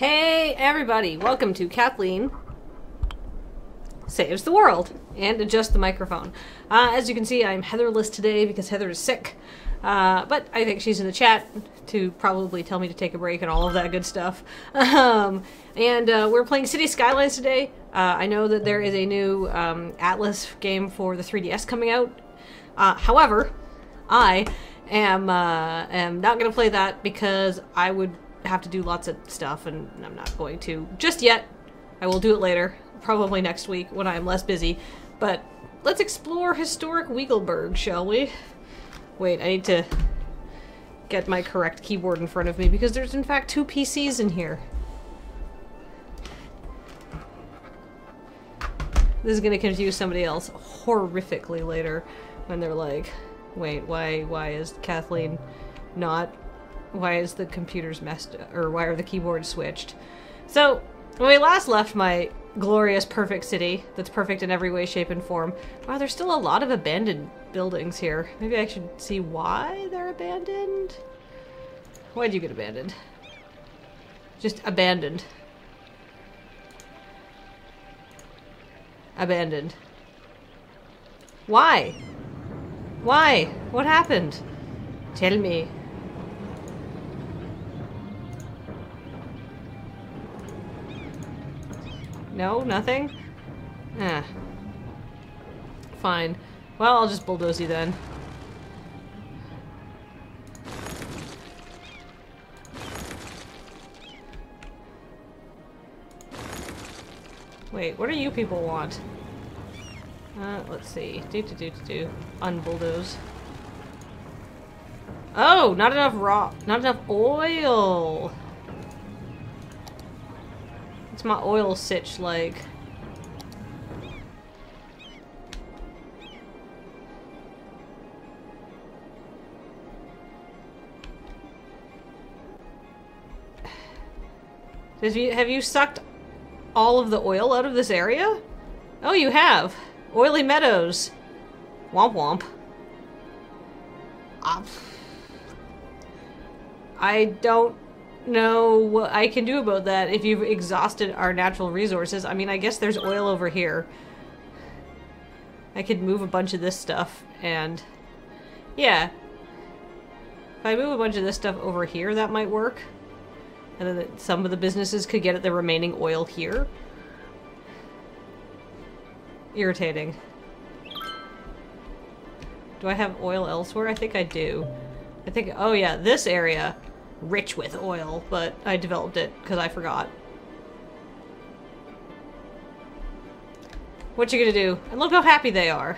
Hey everybody, welcome to Kathleen Saves the World and adjust the microphone. Uh, as you can see, I'm Heatherless today because Heather is sick. Uh, but I think she's in the chat to probably tell me to take a break and all of that good stuff. Um, and uh, we're playing City Skylines today. Uh, I know that there is a new um, Atlus game for the 3DS coming out. Uh, however, I am uh, am not going to play that because I would have to do lots of stuff, and I'm not going to just yet. I will do it later, probably next week when I'm less busy. But let's explore historic Weagleburg, shall we? Wait, I need to get my correct keyboard in front of me because there's in fact two PCs in here. This is gonna confuse somebody else horrifically later when they're like, wait, why why is Kathleen not why is the computer's messed or why are the keyboards switched? So when we last left my glorious perfect city that's perfect in every way, shape, and form, wow, there's still a lot of abandoned buildings here. Maybe I should see why they're abandoned? Why'd you get abandoned? Just abandoned. Abandoned. Why? Why? What happened? Tell me. No? Nothing? Ah. Fine. Well, I'll just bulldoze you then. Wait, what do you people want? Uh, let's see. Do do do do do. Unbulldoze. Oh, not enough raw, not enough oil. What's my oil sitch like? Have you, have you sucked all of the oil out of this area? Oh, you have. Oily meadows. Womp womp. Ah. I don't know what I can do about that if you've exhausted our natural resources. I mean, I guess there's oil over here. I could move a bunch of this stuff and... Yeah. If I move a bunch of this stuff over here, that might work. And then some of the businesses could get at the remaining oil here. Irritating. Do I have oil elsewhere? I think I do. I think, oh yeah, this area, rich with oil, but I developed it because I forgot. What you gonna do? And look how happy they are.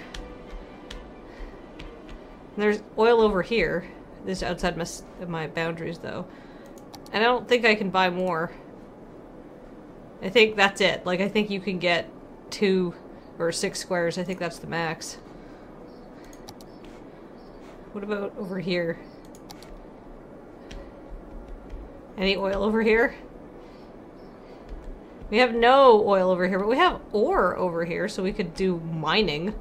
And there's oil over here. This is outside my, my boundaries, though. And I don't think I can buy more. I think that's it. Like, I think you can get two or six squares. I think that's the max. What about over here? Any oil over here? We have no oil over here, but we have ore over here, so we could do mining.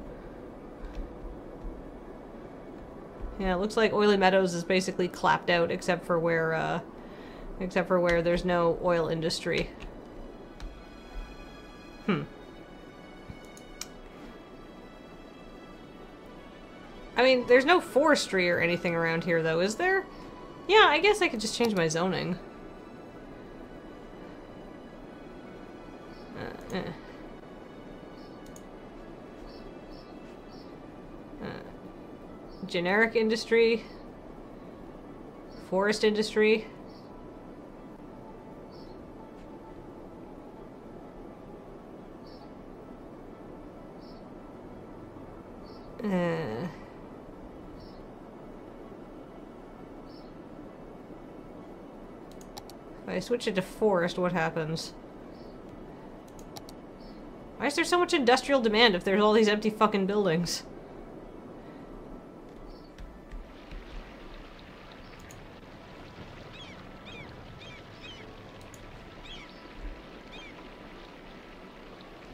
Yeah, it looks like Oily Meadows is basically clapped out, except for where, uh, except for where there's no oil industry. Hmm. I mean, there's no forestry or anything around here, though, is there? Yeah, I guess I could just change my zoning. Uh, eh. uh, generic industry. Forest industry. Uh... I switch it to forest, what happens? Why is there so much industrial demand if there's all these empty fucking buildings?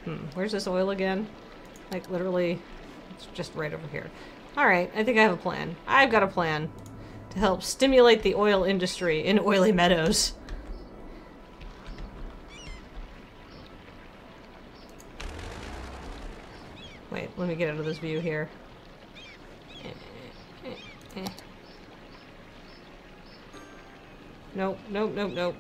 Hmm, where's this oil again? Like, literally, it's just right over here. Alright, I think I have a plan. I've got a plan to help stimulate the oil industry in oily meadows. Let me get out of this view here. Nope, nope, nope, nope.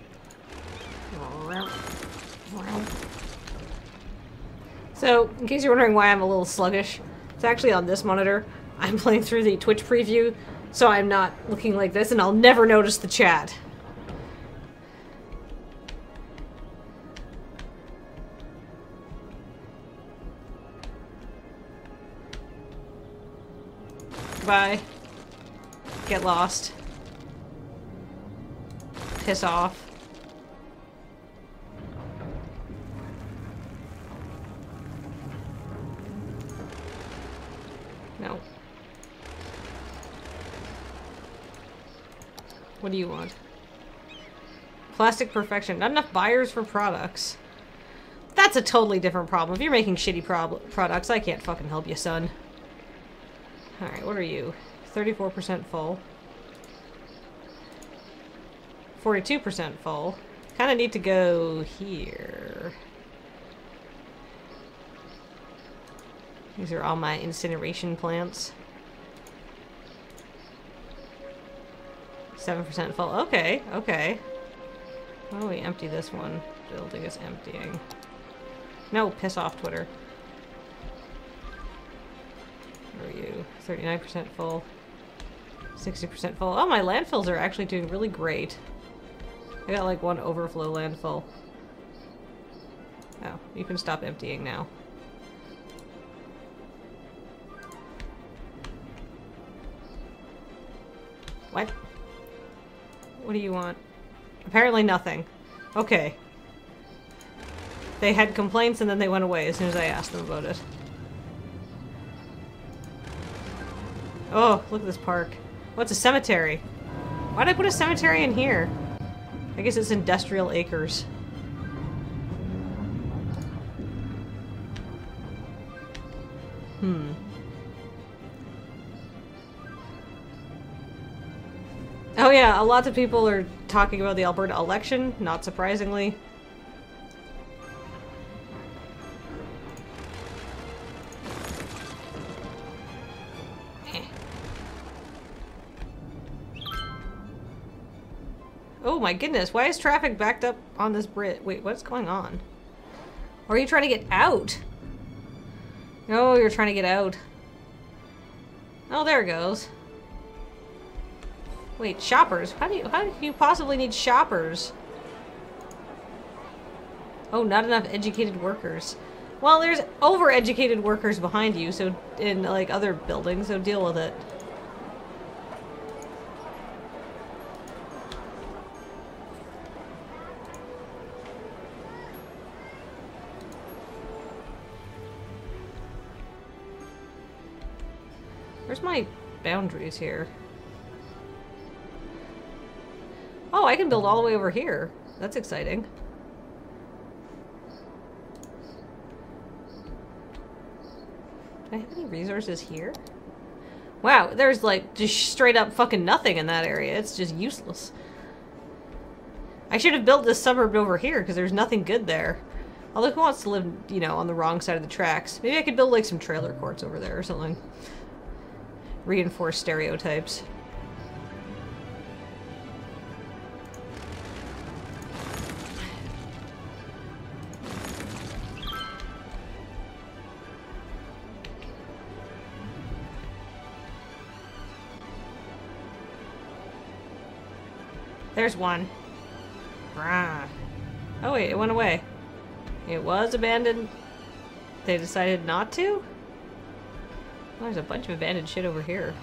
So, in case you're wondering why I'm a little sluggish, it's actually on this monitor. I'm playing through the Twitch preview, so I'm not looking like this, and I'll never notice the chat. Bye. Get lost. Piss off. No. What do you want? Plastic perfection. Not enough buyers for products. That's a totally different problem. If you're making shitty products, I can't fucking help you, son. Alright, what are you? 34% full. 42% full. Kind of need to go here. These are all my incineration plants. 7% full. Okay, okay. Why don't we empty this one? Building is emptying. No, piss off, Twitter. Are you? 39% full. 60% full. Oh, my landfills are actually doing really great. I got like one overflow landfill. Oh, you can stop emptying now. What? What do you want? Apparently nothing. Okay. They had complaints and then they went away as soon as I asked them about it. Oh, look at this park. What's a cemetery? Why'd I put a cemetery in here? I guess it's industrial acres. Hmm. Oh yeah, a lot of people are talking about the Alberta election, not surprisingly. Oh my goodness, why is traffic backed up on this bridge? Wait, what's going on? Or are you trying to get out? No, you're trying to get out. Oh, there it goes. Wait, shoppers? How do you how do you possibly need shoppers? Oh, not enough educated workers. Well, there's over-educated workers behind you, so in like other buildings, so deal with it. Boundaries here? Oh, I can build all the way over here. That's exciting. Do I have any resources here? Wow, there's like just straight up fucking nothing in that area. It's just useless. I should have built this suburb over here because there's nothing good there. Although who wants to live, you know, on the wrong side of the tracks? Maybe I could build like some trailer courts over there or something. Reinforce stereotypes. There's one. Rah. Oh wait, it went away. It was abandoned. They decided not to? There's a bunch of abandoned shit over here.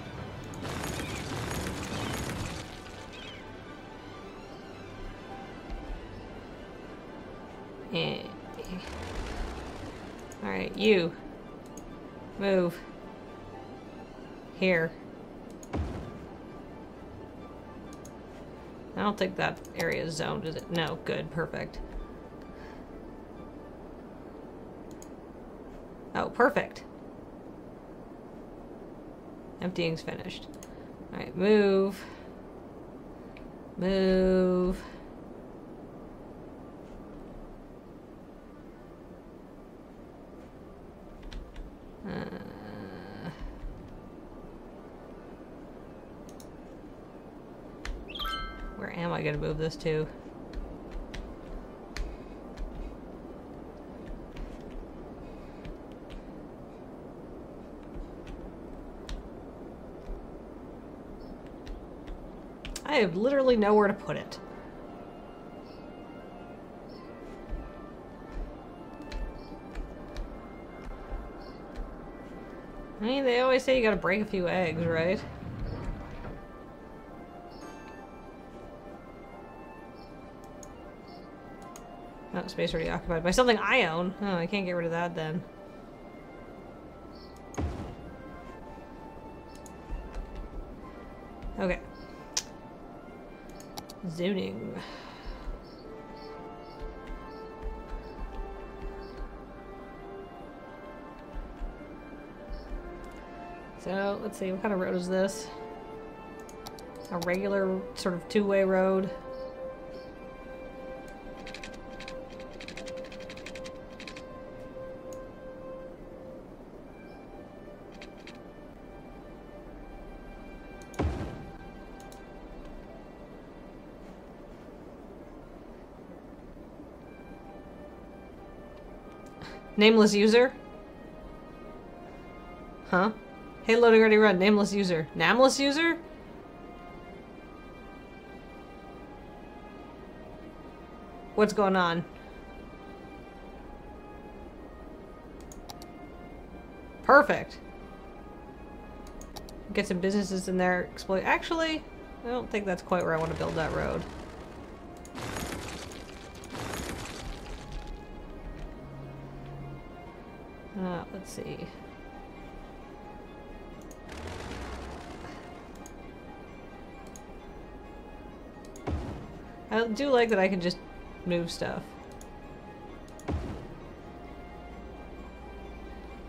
Eh. Alright, you. Move. Here. I don't think that area is zoned, is it? No, good, perfect. Oh, perfect. Emptying's finished. Alright, move. Move. Uh, where am I going to move this to? I have literally nowhere to put it. I mean, they always say you gotta break a few eggs, right? Oh, space already occupied by something I own. Oh, I can't get rid of that then. Let's see, what kind of road is this? A regular sort of two-way road. Nameless user? Huh? Hey, loading ready run. Nameless user. Nameless user? What's going on? Perfect. Get some businesses in there. Exploit. Actually, I don't think that's quite where I want to build that road. Uh, let's see. I do like that I can just move stuff.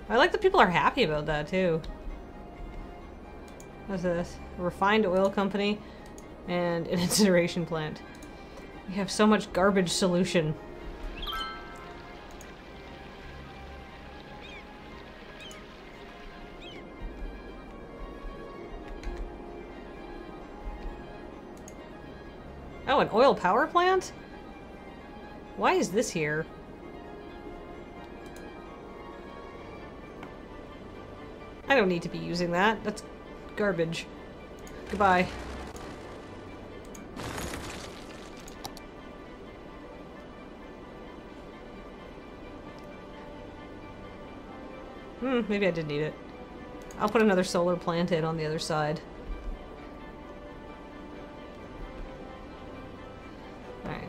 I like that people are happy about that too. What's this? A refined oil company and an incineration plant. We have so much garbage solution. Oil power plant? Why is this here? I don't need to be using that. That's garbage. Goodbye. Hmm, maybe I did need it. I'll put another solar plant in on the other side.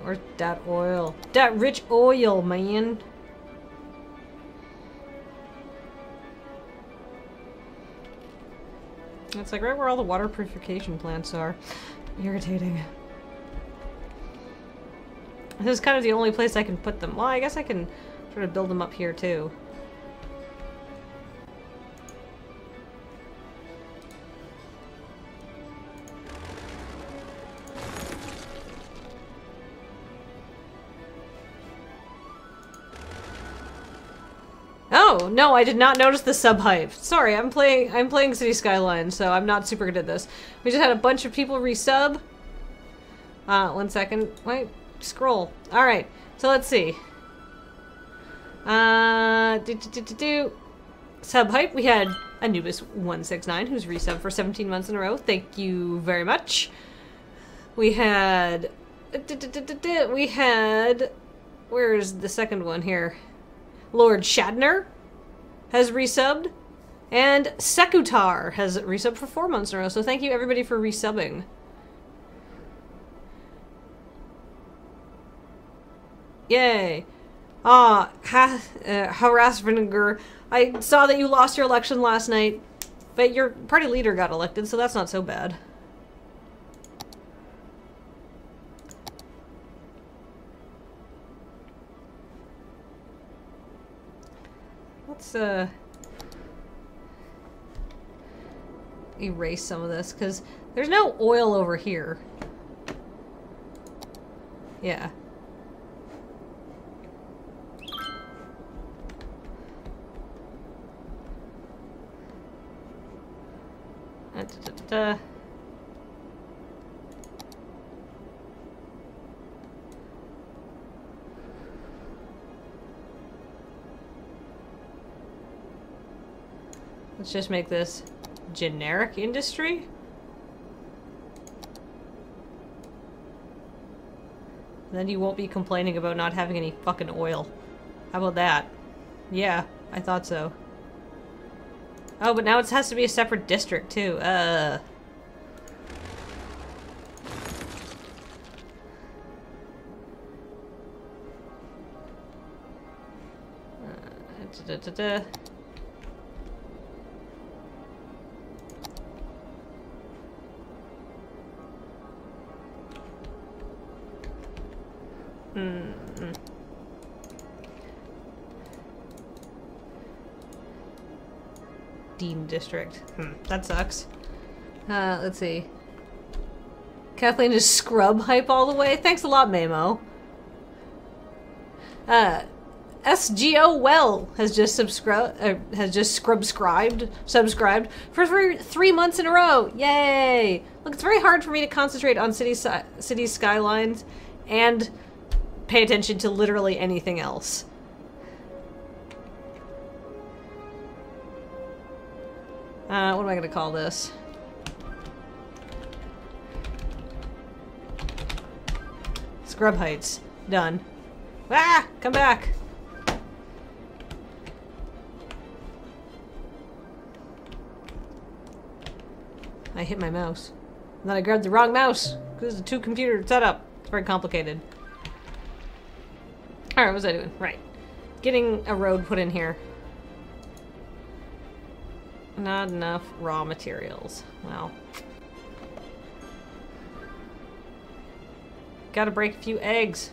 Where's that oil? That rich oil, man. It's like right where all the water purification plants are. Irritating. This is kind of the only place I can put them. Well, I guess I can sort of build them up here too. No, I did not notice the sub hype. Sorry, I'm playing I'm playing City Skylines, so I'm not super good at this. We just had a bunch of people resub. Uh, one second. Wait, scroll. Alright, so let's see. Uh, do, do, do, do, do. Sub hype, we had Anubis169, who's resubbed for 17 months in a row. Thank you very much. We had... We had... Where is the second one here? Lord Shadner, has resubbed. And Sekutar has resubbed for four months in a row. So thank you everybody for resubbing. Yay. Ah, ha uh, Harass Vinegar. I saw that you lost your election last night, but your party leader got elected, so that's not so bad. Let's, uh... Erase some of this, because there's no oil over here. Yeah. Da, da, da, Let's just make this generic industry. Then you won't be complaining about not having any fucking oil. How about that? Yeah, I thought so. Oh, but now it has to be a separate district, too. Uh... uh da -da -da Mm -mm. Dean District. Hmm, that sucks. Uh, let's see. Kathleen is scrub hype all the way. Thanks a lot, Mamo. Uh, SGO Well has just subscribed, uh, has just subscribed, subscribed for three, three months in a row. Yay! Look, it's very hard for me to concentrate on city city skylines and pay attention to literally anything else. Uh, what am I gonna call this? Scrub Heights. Done. Ah! Come back! I hit my mouse. And then I grabbed the wrong mouse. Because it's a two computer setup. It's very complicated. Alright, what was I doing? Right. Getting a road put in here. Not enough raw materials. Well. Gotta break a few eggs.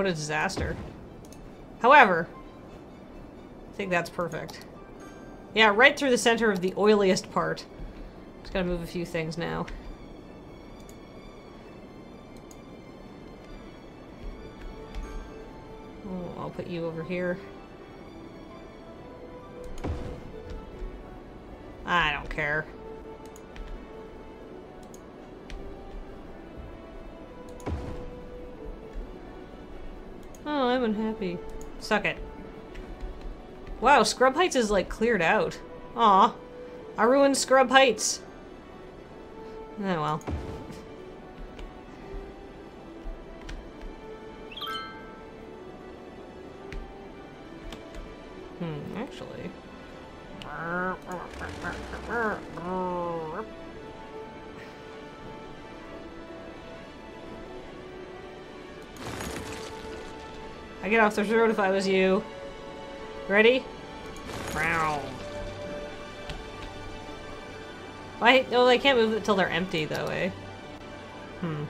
What a disaster. However, I think that's perfect. Yeah, right through the center of the oiliest part. Just gotta move a few things now. Oh, I'll put you over here. I'm. Suck it. Wow, Scrub Heights is like cleared out. Aw. I ruined Scrub Heights. Oh well. Hmm, actually. I get off the road if I was you. Ready? Wow. Why? No, they can't move it until they're empty, though, eh? Hmm.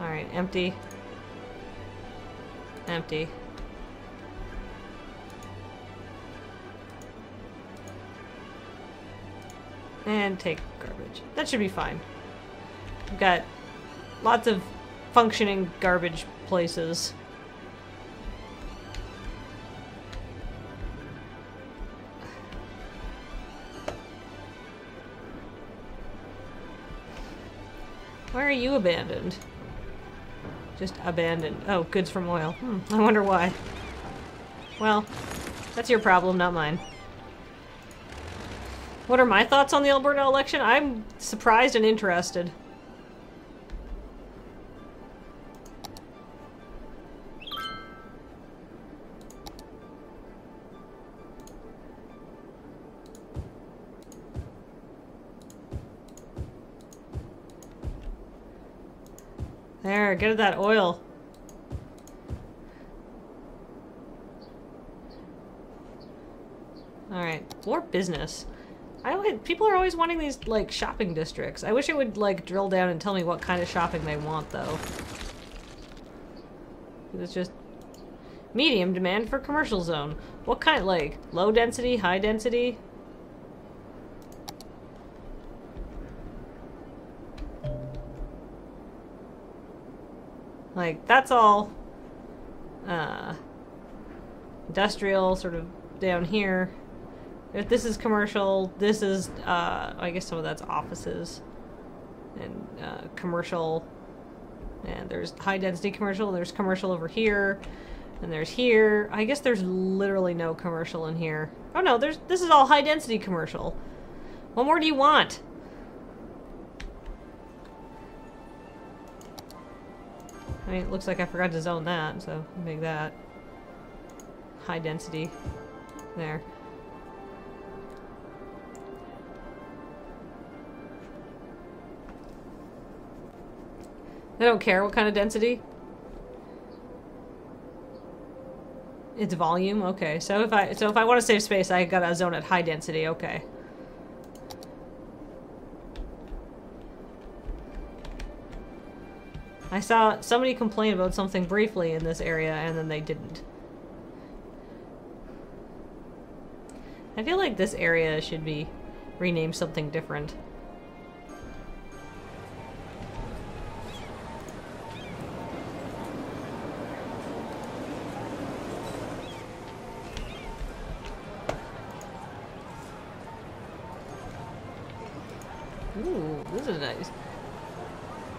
Alright, empty. Empty. And take garbage. That should be fine. We've got lots of functioning garbage places. Why are you abandoned? Just abandoned. Oh, goods from oil. Hmm, I wonder why. Well, that's your problem, not mine. What are my thoughts on the Alberta election? I'm surprised and interested. There, get at that oil. Alright, more business. I people are always wanting these, like, shopping districts. I wish it would, like, drill down and tell me what kind of shopping they want, though. It's just... Medium demand for commercial zone. What kind, like, low density, high density? Like, that's all, uh, industrial sort of down here. If this is commercial, this is, uh, I guess some of that's offices and uh, commercial. And there's high density commercial, there's commercial over here, and there's here. I guess there's literally no commercial in here. Oh no, there's this is all high density commercial. What more do you want? I mean, it looks like I forgot to zone that, so make that high density there. They don't care what kind of density. It's volume? Okay. So if I so if I want to save space, I gotta zone at high density. Okay. I saw somebody complain about something briefly in this area and then they didn't. I feel like this area should be renamed something different.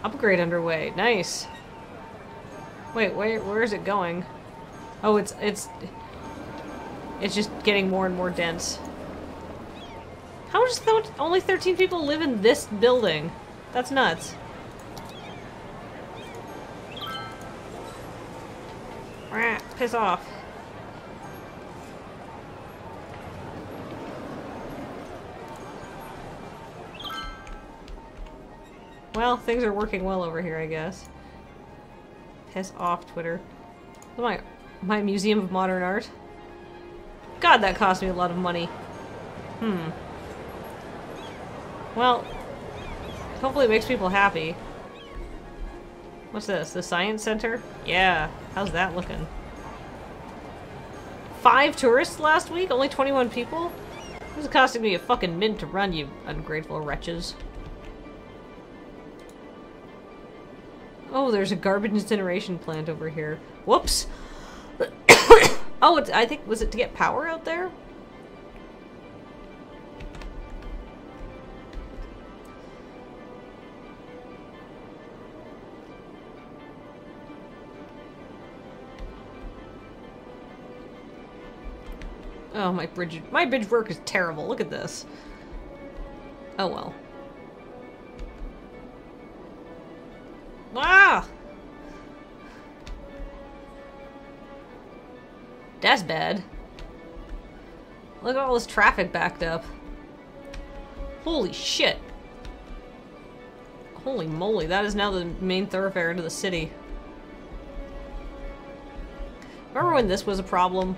Upgrade underway. Nice. Wait, where where is it going? Oh, it's it's it's just getting more and more dense. How does only 13 people live in this building? That's nuts. Rah, piss off. Well, things are working well over here, I guess. Piss off, Twitter. My, my Museum of Modern Art. God, that cost me a lot of money. Hmm. Well, hopefully it makes people happy. What's this? The Science Center? Yeah. How's that looking? Five tourists last week? Only 21 people? This is costing me a fucking mint to run, you ungrateful wretches. Oh, there's a garbage incineration plant over here. Whoops! oh, it's, I think, was it to get power out there? Oh, my bridge, my bridge work is terrible. Look at this. Oh well. Ah! That's bad. Look at all this traffic backed up. Holy shit. Holy moly, that is now the main thoroughfare into the city. Remember when this was a problem?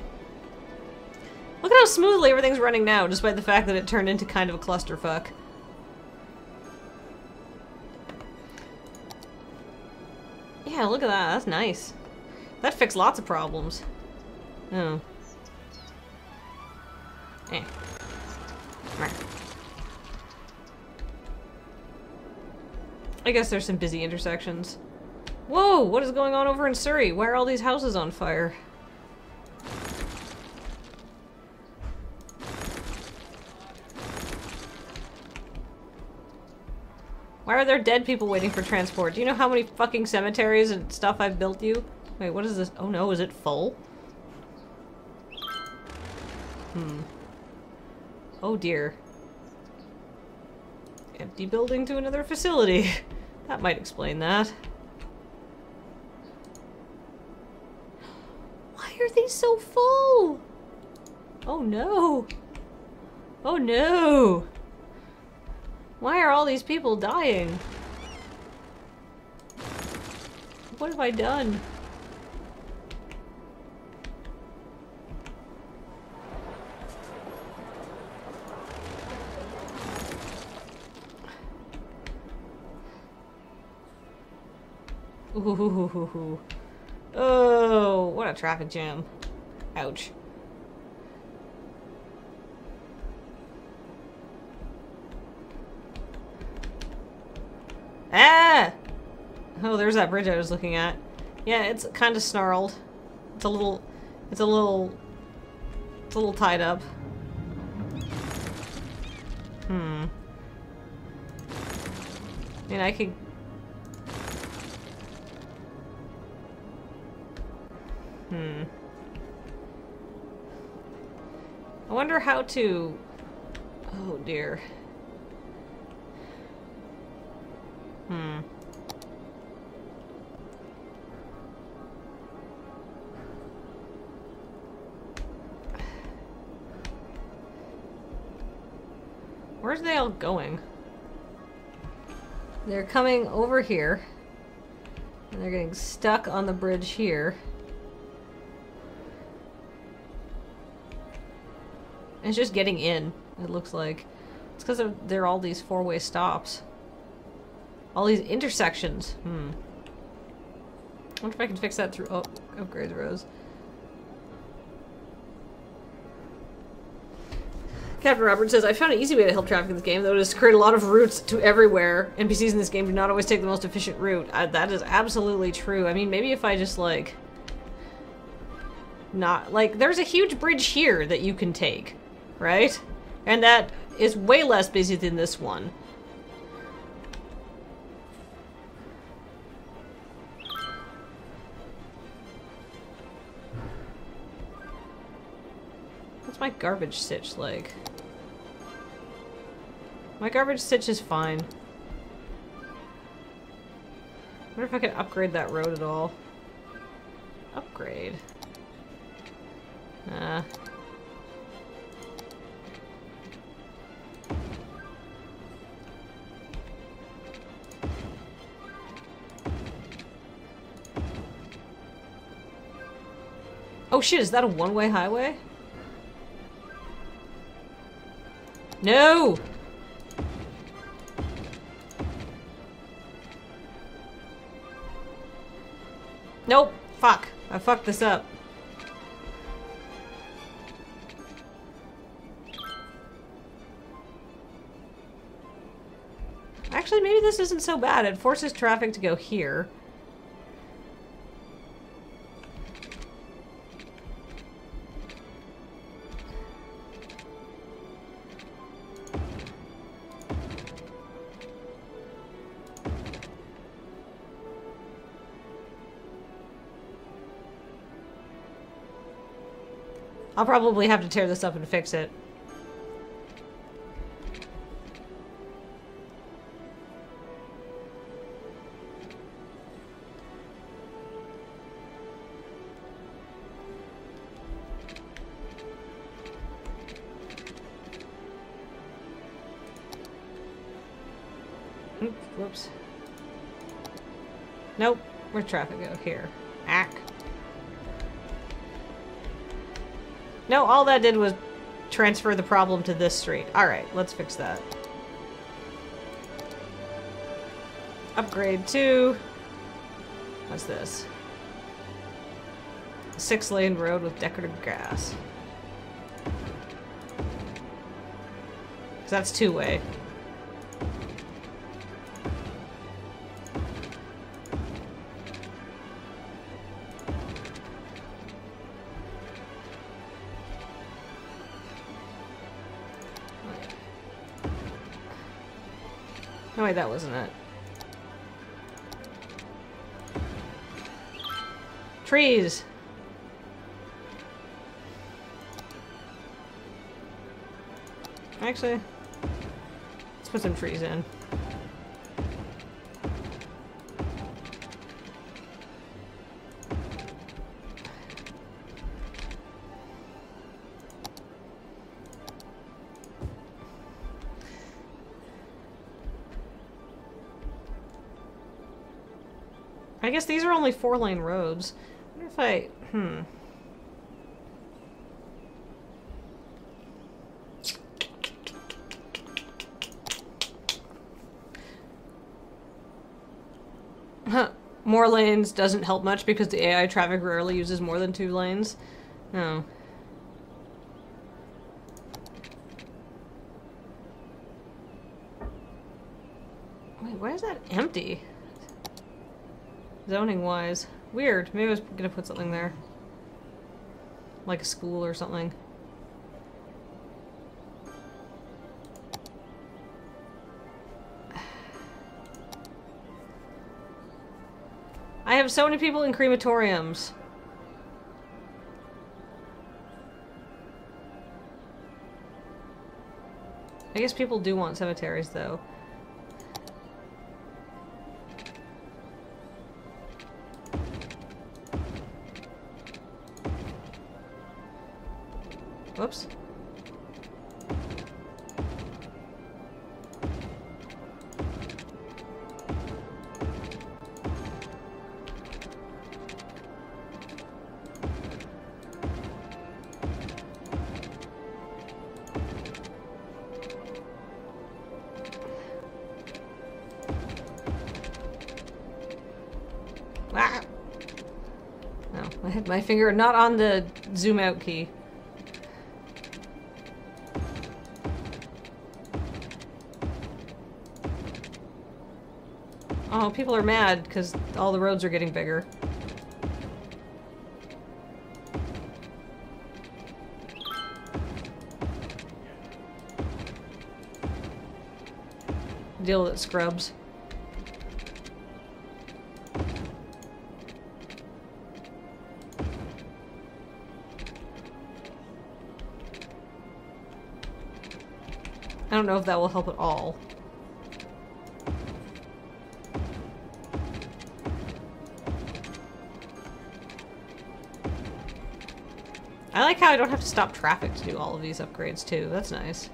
Look at how smoothly everything's running now, despite the fact that it turned into kind of a clusterfuck. Yeah, look at that. That's nice. That fixed lots of problems. Oh. Eh. I guess there's some busy intersections. Whoa! What is going on over in Surrey? Why are all these houses on fire? Why are there dead people waiting for transport? Do you know how many fucking cemeteries and stuff I've built you? Wait, what is this? Oh no, is it full? Hmm. Oh dear. Empty building to another facility. that might explain that. Why are these so full? Oh no. Oh no. Why are all these people dying? What have I done? Ooh. Oh, what a traffic jam. Ouch. Oh, there's that bridge I was looking at. Yeah, it's kind of snarled. It's a little... It's a little... It's a little tied up. Hmm. I mean, I could... Hmm. I wonder how to... Oh, dear. Going? They're coming over here. And they're getting stuck on the bridge here. It's just getting in, it looks like. It's because of there are all these four-way stops. All these intersections. Hmm. I wonder if I can fix that through oh, upgrades rows. Captain Robert says, I found an easy way to help traffic in this game, though is to create a lot of routes to everywhere. NPCs in this game do not always take the most efficient route. I, that is absolutely true. I mean, maybe if I just, like... Not... Like, there's a huge bridge here that you can take, right? And that is way less busy than this one. What's my garbage sitch like? My garbage stitch is fine. Wonder if I can upgrade that road at all. Upgrade. Uh. Oh shit, is that a one-way highway? No! Nope. Fuck. I fucked this up. Actually, maybe this isn't so bad. It forces traffic to go here. I'll probably have to tear this up and fix it. Whoops. Nope, we're traffic go? Here. No, all that did was transfer the problem to this street. Alright, let's fix that. Upgrade to... What's this? Six lane road with decorative grass. Cause that's two way. No, wait, that wasn't it. Trees! Actually, let's put some trees in. I guess these are only four lane roads. I wonder if I, hmm. Huh. more lanes doesn't help much because the AI traffic rarely uses more than two lanes. Oh. Wait, why is that empty? Zoning wise. Weird. Maybe I was gonna put something there. Like a school or something. I have so many people in crematoriums. I guess people do want cemeteries, though. Whoops. Ah! No, my finger not on the zoom out key. People are mad because all the roads are getting bigger. Deal with it, scrubs. I don't know if that will help at all. Like how I don't have to stop traffic to do all of these upgrades too. That's nice.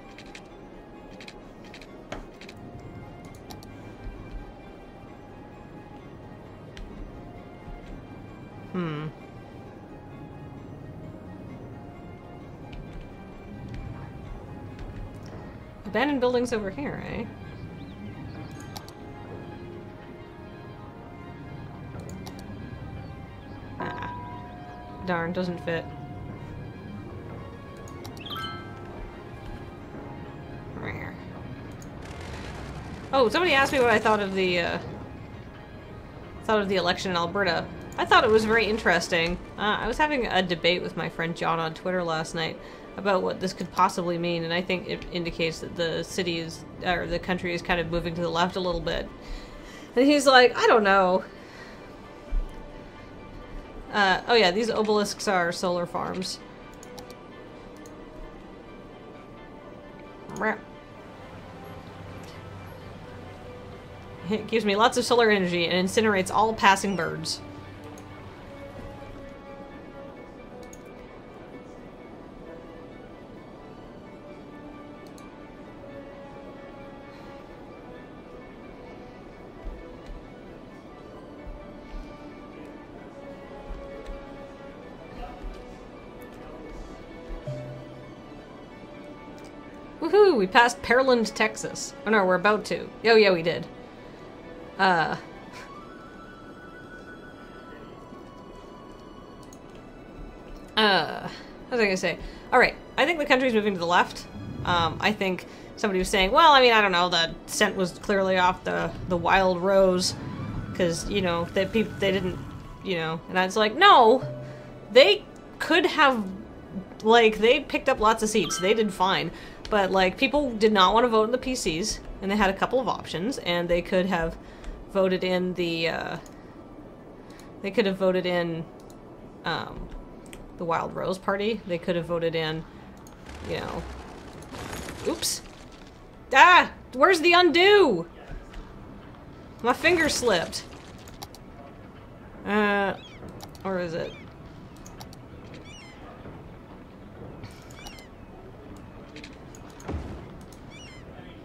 Hmm. Abandoned buildings over here, eh? Ah. Darn, doesn't fit. Oh, somebody asked me what I thought of the, uh, thought of the election in Alberta. I thought it was very interesting. Uh, I was having a debate with my friend John on Twitter last night about what this could possibly mean, and I think it indicates that the city is, or the country is kind of moving to the left a little bit. And he's like, I don't know. Uh, oh yeah, these obelisks are solar farms. It gives me lots of solar energy and incinerates all passing birds. Woohoo! We passed Pearland, Texas. Oh no, we're about to. Oh yeah, we did. Uh. Uh. What was I gonna say? Alright, I think the country's moving to the left. Um, I think somebody was saying, well, I mean, I don't know, the scent was clearly off the, the wild rose. Because, you know, they, they didn't, you know, and I was like, no! They could have, like, they picked up lots of seats. They did fine. But, like, people did not want to vote in the PCs, and they had a couple of options, and they could have voted in the, uh, they could have voted in, um, the Wildrose Party. They could have voted in, you know, oops. Ah! Where's the undo? My finger slipped. Uh, or is it?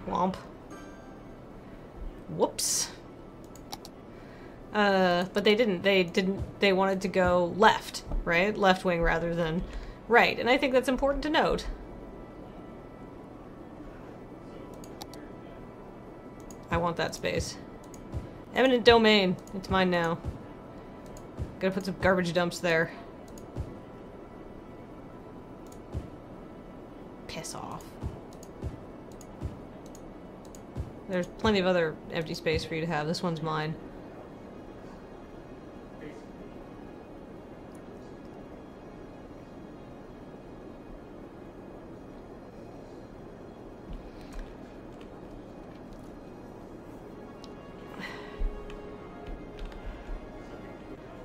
Womp. Whoops. Uh, but they didn't. They didn't. They wanted to go left, right? Left wing rather than right. And I think that's important to note. I want that space. Eminent domain. It's mine now. Gotta put some garbage dumps there. Piss off. There's plenty of other empty space for you to have. This one's mine.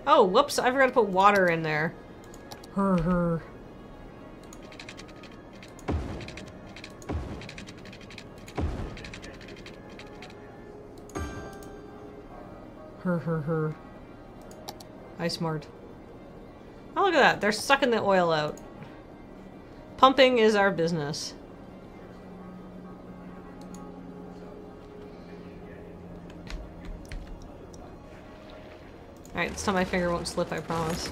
Oh, whoops, I forgot to put water in there. Her, her. Her, her, her. I smart. Oh, look at that. They're sucking the oil out. Pumping is our business. Alright, this time my finger won't slip, I promise.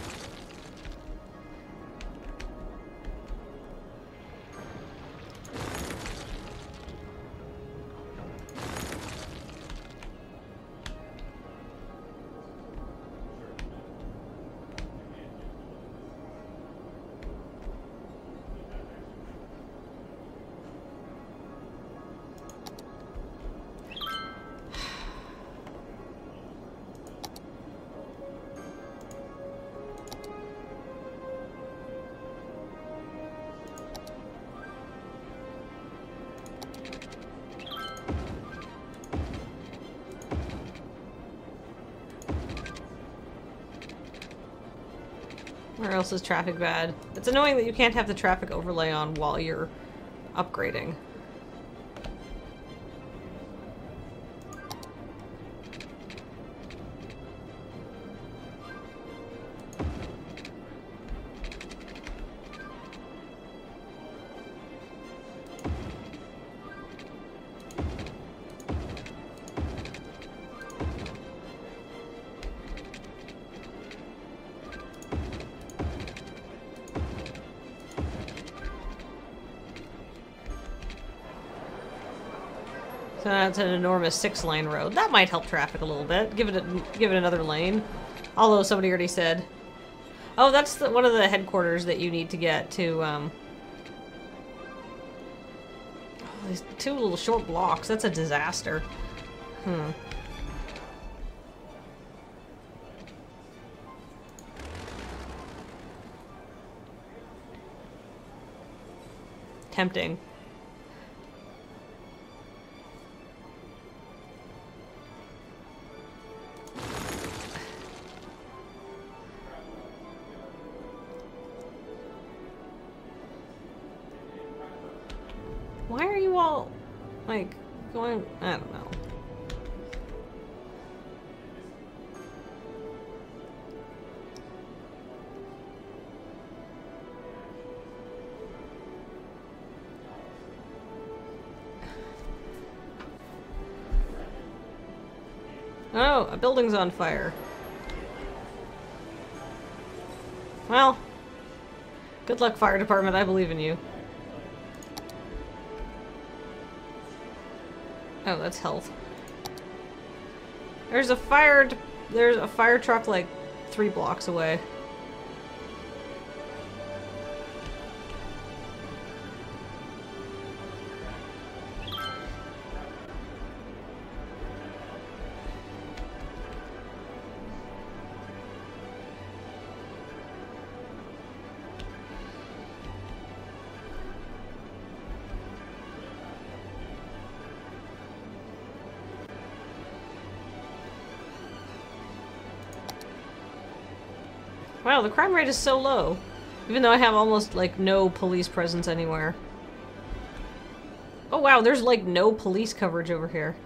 Traffic bad? It's annoying that you can't have the traffic overlay on while you're upgrading. Enormous six-lane road. That might help traffic a little bit. Give it a, give it another lane. Although somebody already said. Oh, that's the, one of the headquarters that you need to get to. Um, oh, these two little short blocks. That's a disaster. Hmm. Tempting. Building's on fire. Well, good luck, fire department. I believe in you. Oh, that's health. There's a fire. There's a fire truck like three blocks away. Wow, the crime rate is so low. Even though I have almost, like, no police presence anywhere. Oh wow, there's, like, no police coverage over here.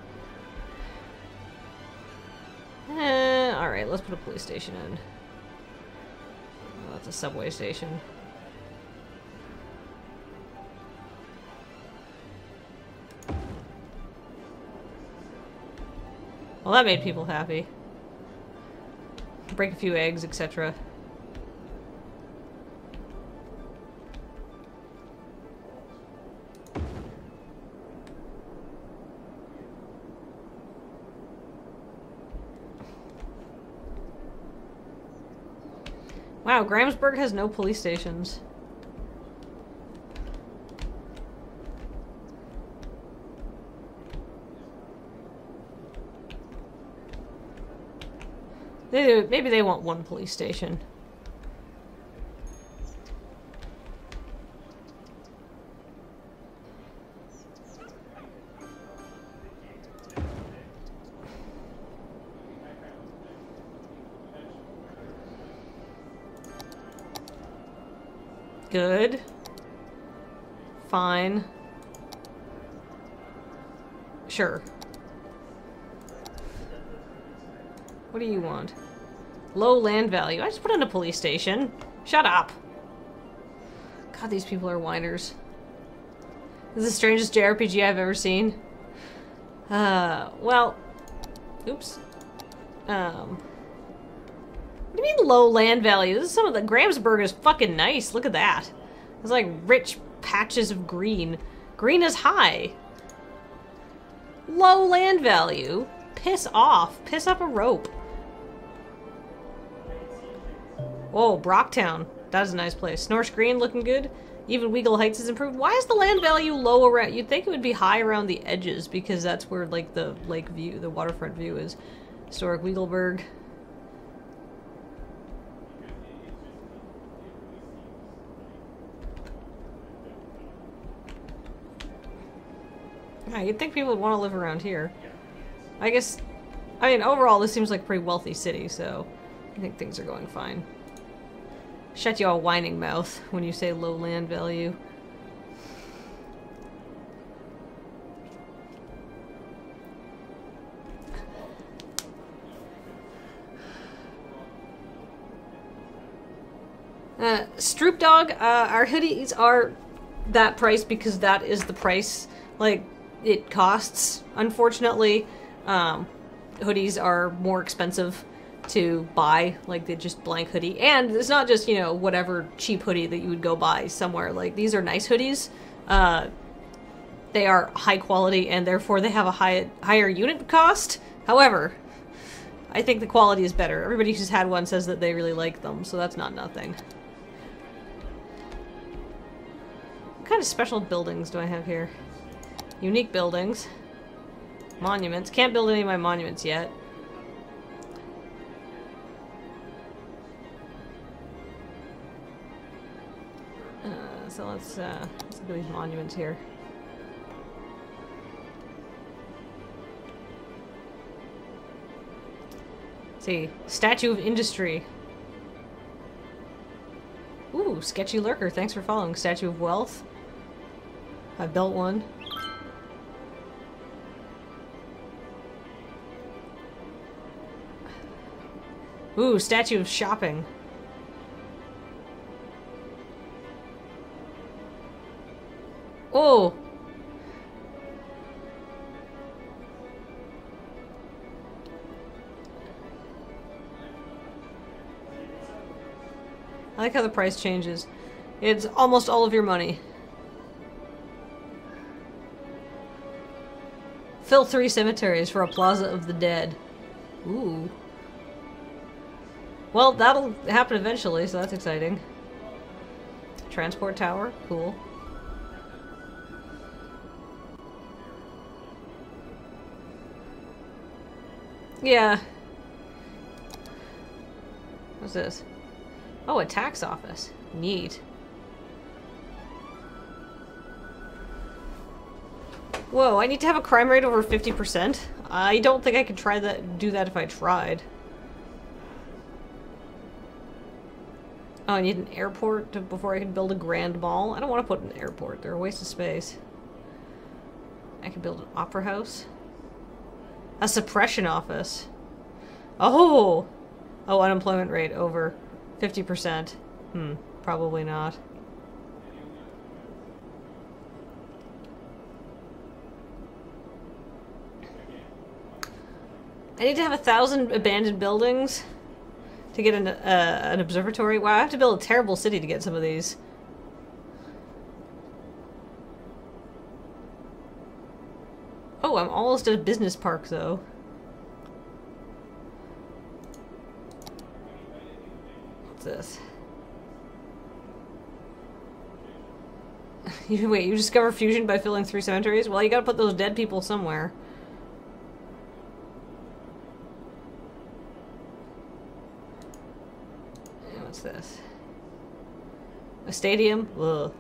Eh, alright, let's put a police station in. Oh, that's a subway station. Well, that made people happy. Break a few eggs, etc. Wow, Grahamsburg has no police stations. Maybe they want one police station. Sure. What do you want? Low land value. I just put in a police station. Shut up. God, these people are whiners. This is the strangest JRPG I've ever seen. Uh, well, oops. Um, what do you mean low land value? This is some of the Grahamsburg is fucking nice. Look at that. It's like rich patches of green. Green is high. Low land value. Piss off. Piss up a rope. Whoa, Brocktown. That is a nice place. Snorsh Green looking good. Even Weagle Heights is improved. Why is the land value low around? You'd think it would be high around the edges because that's where like the lake view, the waterfront view is. Historic Weagleburg. Yeah, you'd think people would want to live around here. I guess, I mean, overall, this seems like a pretty wealthy city, so I think things are going fine. Shut your whining mouth when you say low land value. Uh, Stroop Dog, uh, our hoodies are that price because that is the price, like, it costs, unfortunately. Um, hoodies are more expensive to buy like the just blank hoodie. And it's not just you know whatever cheap hoodie that you would go buy somewhere. Like these are nice hoodies. Uh, they are high quality and therefore they have a high higher unit cost. However i think the quality is better. Everybody who's had one says that they really like them so that's not nothing. What kind of special buildings do i have here unique buildings monuments can't build any of my monuments yet Uh, so let's, uh, let's look at these monuments here. See, Statue of Industry. Ooh, Sketchy Lurker, thanks for following. Statue of Wealth. I built one. Ooh, Statue of Shopping. Oh! I like how the price changes. It's almost all of your money. Fill three cemeteries for a plaza of the dead. Ooh. Well, that'll happen eventually, so that's exciting. Transport tower, cool. Yeah. What's this? Oh, a tax office. Neat. Whoa, I need to have a crime rate over 50%? I don't think I could try that do that if I tried. Oh, I need an airport to, before I can build a grand mall? I don't want to put an airport. They're a waste of space. I can build an opera house. A suppression office. Oh! Oh, unemployment rate over 50%. Hmm, probably not. I need to have a thousand abandoned buildings to get an, uh, an observatory. Wow, I have to build a terrible city to get some of these. Oh, I'm almost at a business park, though. What's this? You, wait, you discover fusion by filling three cemeteries? Well, you gotta put those dead people somewhere. This? A stadium? Ugh.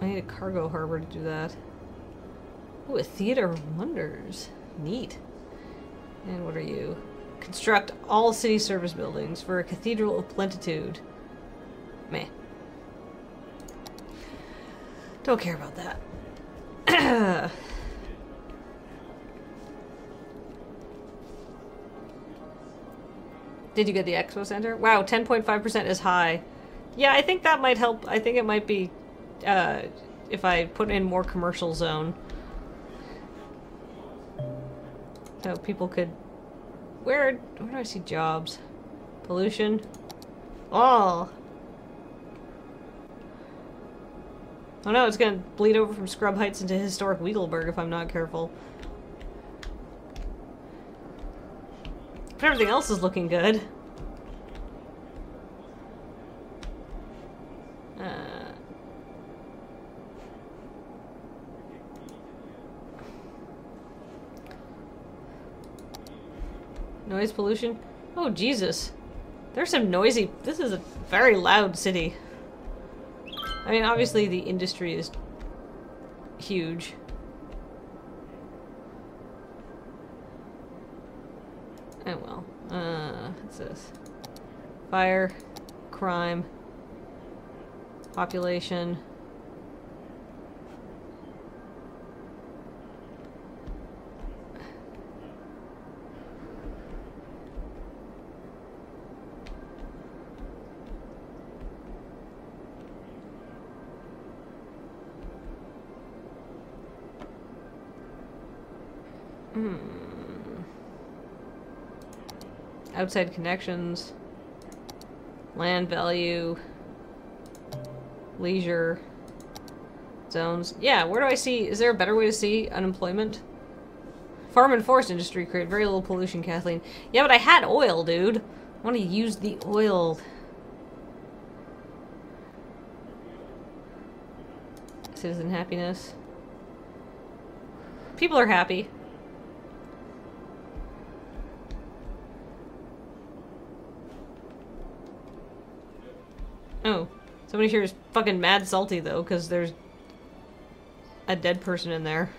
I need a cargo harbor to do that. Ooh, a theater of wonders. Neat. And what are you? Construct all city service buildings for a cathedral of plentitude. Meh. Don't care about that. Did you get the Expo Center? Wow, 10.5% is high. Yeah, I think that might help. I think it might be uh, if I put in more commercial zone. So people could... Where, where do I see jobs? Pollution? Oh! Oh no, it's gonna bleed over from Scrub Heights into historic Weagleburg if I'm not careful. But everything else is looking good. Uh, noise pollution? Oh, Jesus. There's some noisy... This is a very loud city. I mean, obviously the industry is huge. Oh well. Uh, what's this? Fire, crime, population. Hmm. Outside connections. Land value. Leisure. Zones. Yeah, where do I see... Is there a better way to see unemployment? Farm and forest industry create very little pollution, Kathleen. Yeah, but I had oil, dude. I want to use the oil. Citizen happiness. People are happy. Oh. Somebody here is fucking mad salty, though, because there's a dead person in there.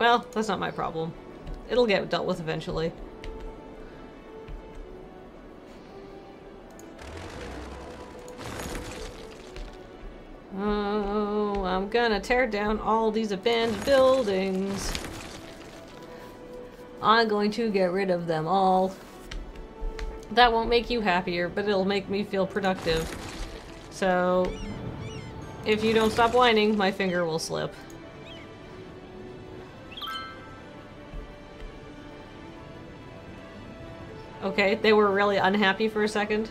Well, that's not my problem. It'll get dealt with eventually. Oh, I'm gonna tear down all these abandoned buildings. I'm going to get rid of them all. That won't make you happier, but it'll make me feel productive. So, if you don't stop whining, my finger will slip. Okay, they were really unhappy for a second.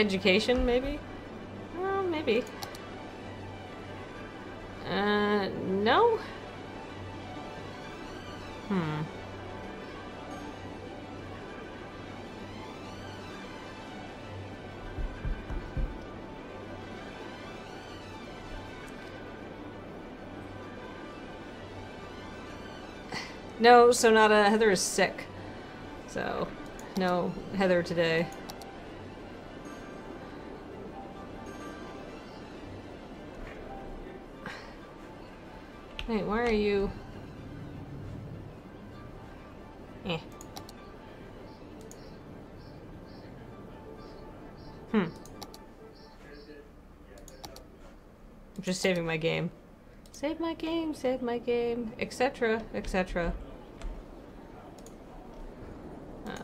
Education, maybe? Well, maybe. Uh, no? Hmm. No, Sonata, Heather is sick. So, no Heather today. Wait, why are you... Eh. Hmm. I'm just saving my game. Save my game, save my game, etc., etc.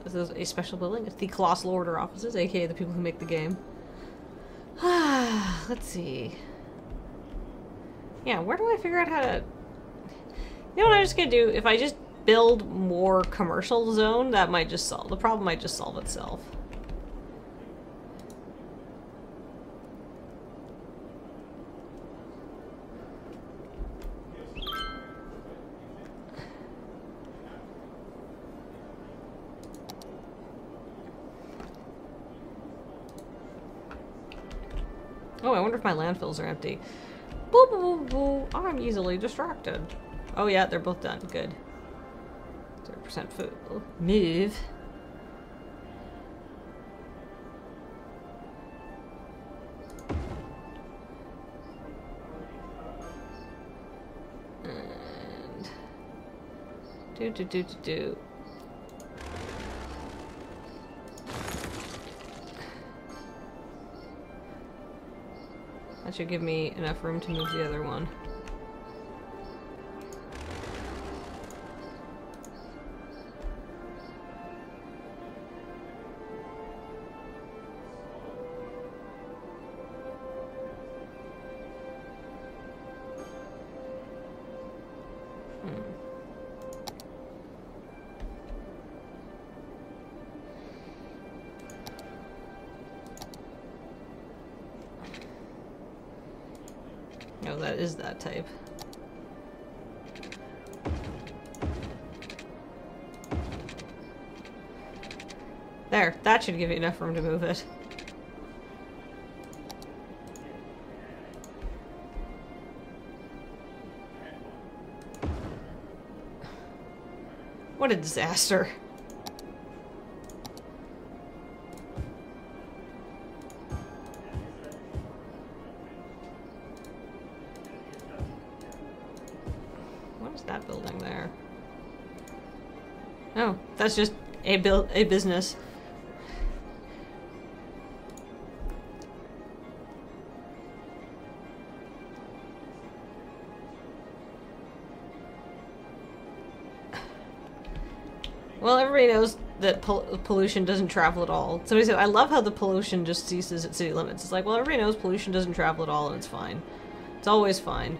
This is a special building. It's the Colossal Order offices, aka the people who make the game. Let's see. Yeah, where do I figure out how to... You know what I'm just gonna do? If I just build more commercial zone, that might just solve... The problem might just solve itself. Oh, I wonder if my landfills are empty. Boo boo boo boo. I'm easily distracted. Oh yeah, they're both done. Good. 0% food. Move. And do do do do do. That should give me enough room to move the other one. Should give you enough room to move it. What a disaster. What is that building there? Oh, that's just a build a business. Pollution doesn't travel at all. Somebody said, I love how the pollution just ceases at city limits. It's like, well, everybody knows pollution doesn't travel at all and it's fine. It's always fine.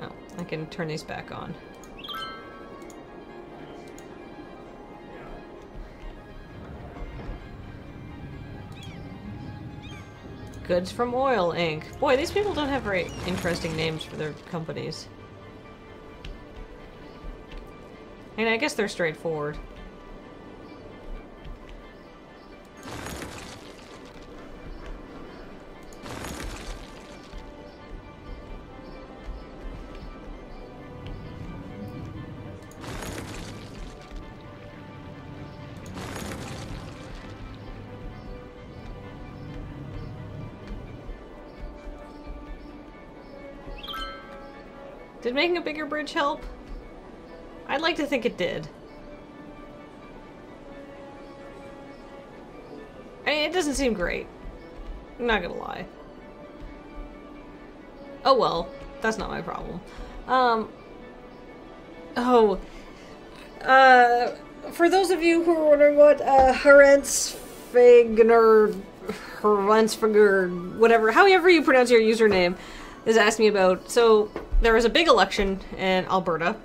Oh, I can turn these back on. Goods from Oil Inc. Boy, these people don't have very interesting names for their companies. Mean, I guess they're straightforward. Did making a bigger bridge help? I'd like to think it did. I mean, it doesn't seem great. I'm not gonna lie. Oh well, that's not my problem. Um. Oh. Uh, for those of you who are wondering what uh, Herensfigner, Herensfigner, whatever, however you pronounce your username, is asking me about. So there was a big election in Alberta,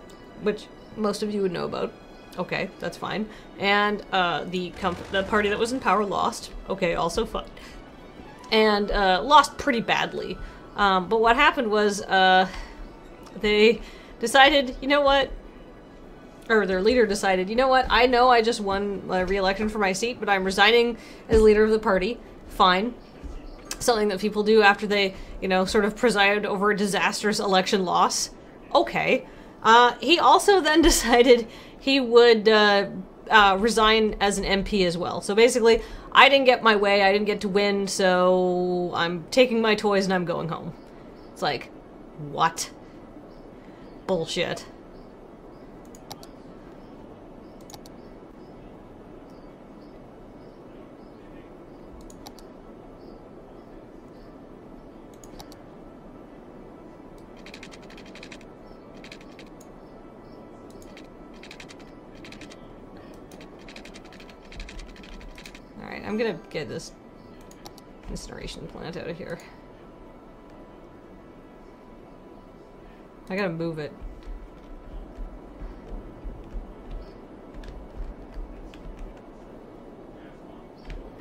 which most of you would know about. Okay, that's fine. And uh, the the party that was in power lost. Okay, also fun. And uh, lost pretty badly. Um, but what happened was uh, they decided, you know what? Or their leader decided, you know what? I know I just won a re-election for my seat, but I'm resigning as leader of the party. Fine. Something that people do after they, you know, sort of preside over a disastrous election loss. Okay. Uh, he also then decided he would uh, uh, resign as an MP as well. So basically, I didn't get my way, I didn't get to win, so I'm taking my toys and I'm going home. It's like, what? Bullshit. I'm gonna get this incineration plant out of here. I gotta move it.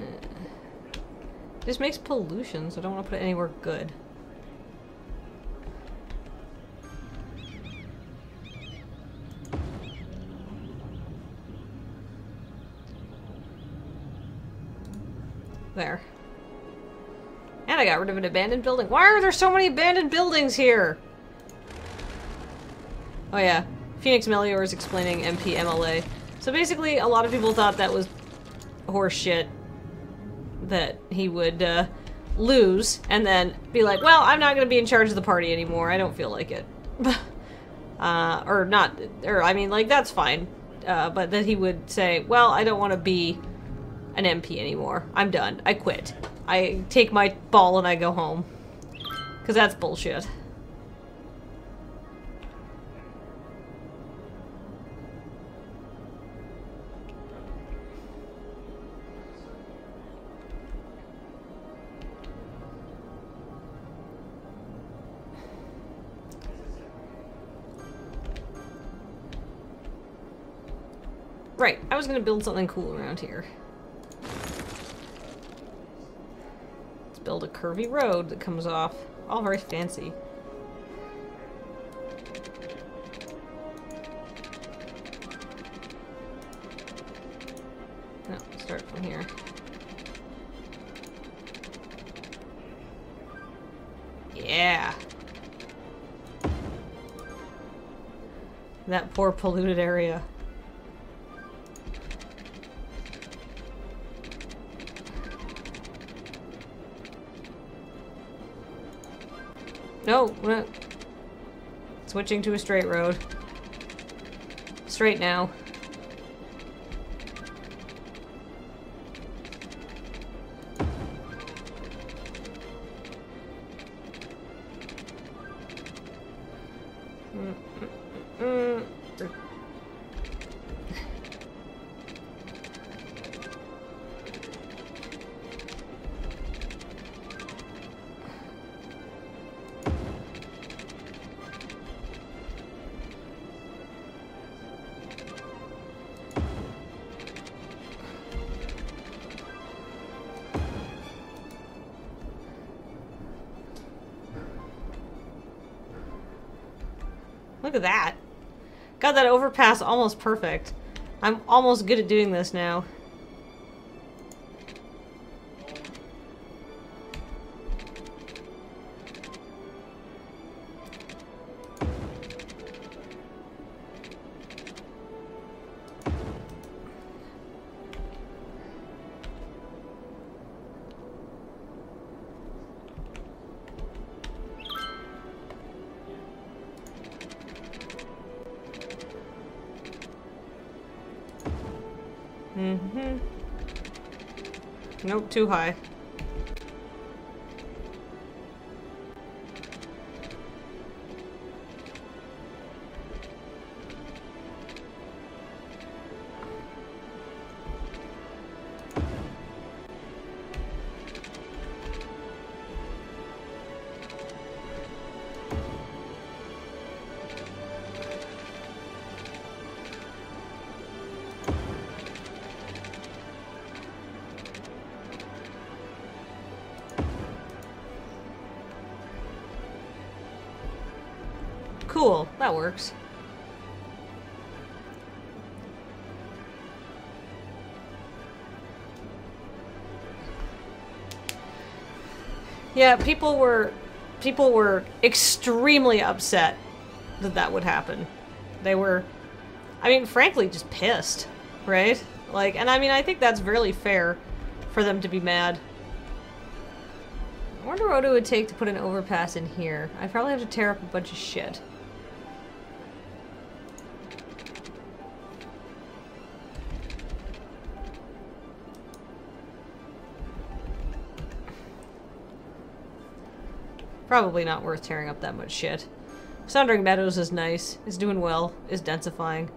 Eh. This makes pollution, so I don't want to put it anywhere good. There. And I got rid of an abandoned building. Why are there so many abandoned buildings here? Oh yeah, Phoenix Melior is explaining MPMLA. So basically, a lot of people thought that was horse shit that he would uh, lose and then be like, well, I'm not going to be in charge of the party anymore. I don't feel like it. uh, or not, or I mean, like, that's fine. Uh, but that he would say, well, I don't want to be an MP anymore. I'm done. I quit. I take my ball and I go home. Because that's bullshit. Right, I was gonna build something cool around here. Let's build a curvy road that comes off. All very fancy. No, start from here. Yeah. That poor polluted area. No, no. Switching to a straight road. Straight now. Overpass almost perfect. I'm almost good at doing this now. Nope, too high. Works. Yeah, people were people were extremely upset that that would happen. They were I mean, frankly, just pissed, right? Like, and I mean, I think that's really fair for them to be mad. I wonder what it would take to put an overpass in here. I'd probably have to tear up a bunch of shit. Probably not worth tearing up that much shit. Sundering Meadows is nice, is doing well, is densifying.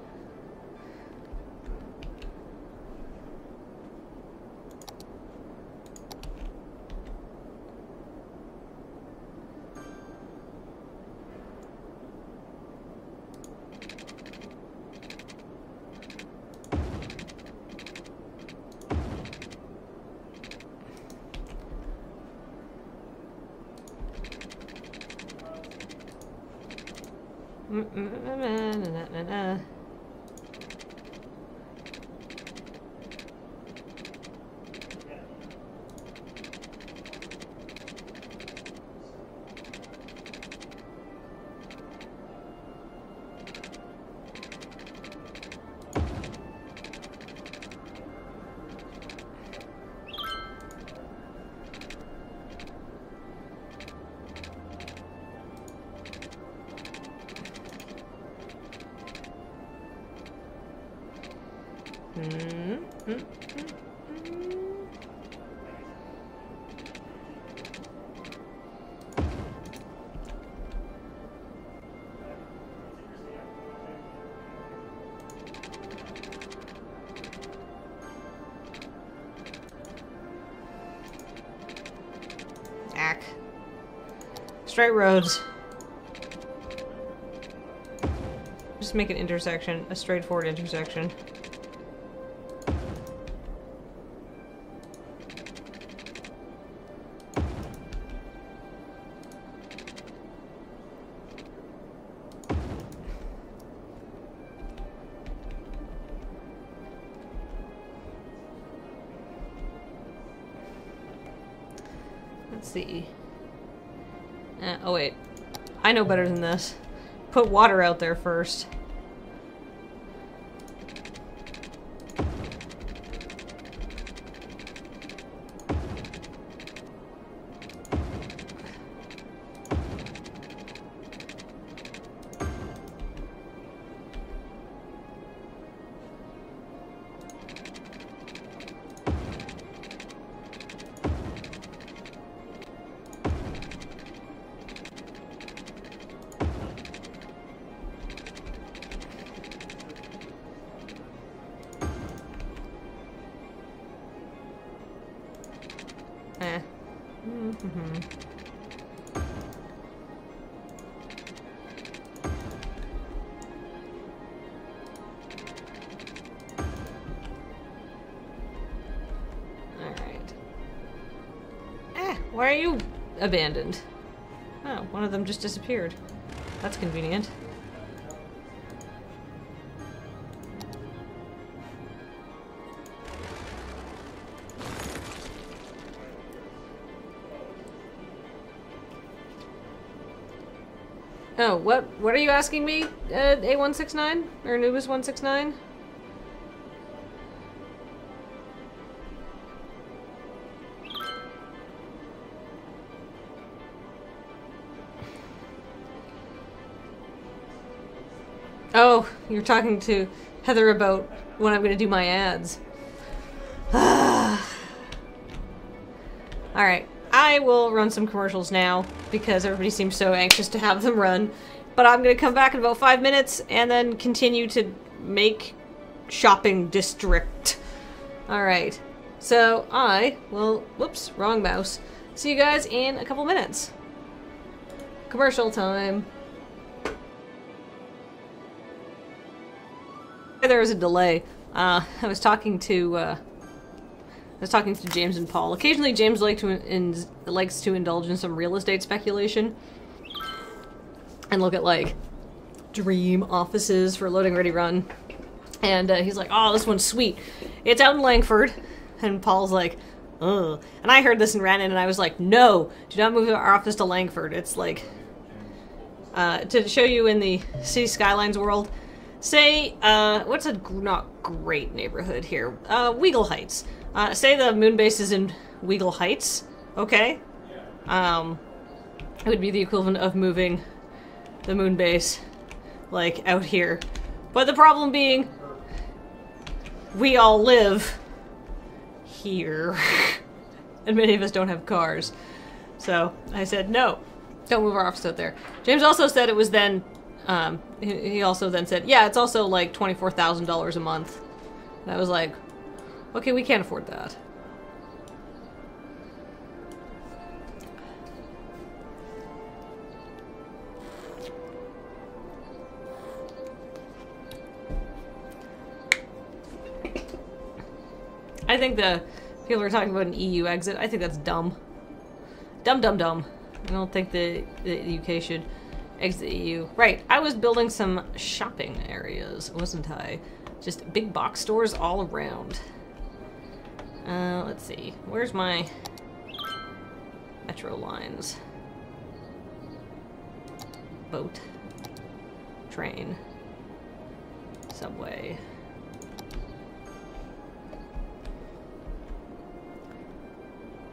Roads. Just make an intersection, a straightforward intersection. I know better than this. Put water out there first. Abandoned? Oh, one of them just disappeared. That's convenient. Oh, what what are you asking me, uh, A169? Or Anubis169? You're talking to Heather about when I'm gonna do my ads. Alright, I will run some commercials now because everybody seems so anxious to have them run. But I'm gonna come back in about five minutes and then continue to make shopping district. Alright, so I will, whoops, wrong mouse. See you guys in a couple minutes. Commercial time. There was a delay. Uh, I was talking to, uh, I was talking to James and Paul. Occasionally, James to in, likes to indulge in some real estate speculation and look at like dream offices for loading ready run. And uh, he's like, "Oh, this one's sweet. It's out in Langford." And Paul's like, "Ugh." And I heard this and ran in, and I was like, "No, do not move our office to Langford. It's like uh, to show you in the city skylines world." Say, uh, what's a not great neighborhood here? Uh, Weagle Heights. Uh, say the moon base is in Weagle Heights, okay? Um, it would be the equivalent of moving the moon base, like, out here. But the problem being, we all live here. and many of us don't have cars. So, I said, no, don't move our office out there. James also said it was then um, he, also then said, yeah, it's also like $24,000 a month. And I was like, okay, we can't afford that. I think the people are talking about an EU exit. I think that's dumb. Dumb, dumb, dumb. I don't think the, the UK should Exit EU. Right, I was building some shopping areas, wasn't I? Just big box stores all around. Uh, let's see. Where's my metro lines? Boat. Train. Subway.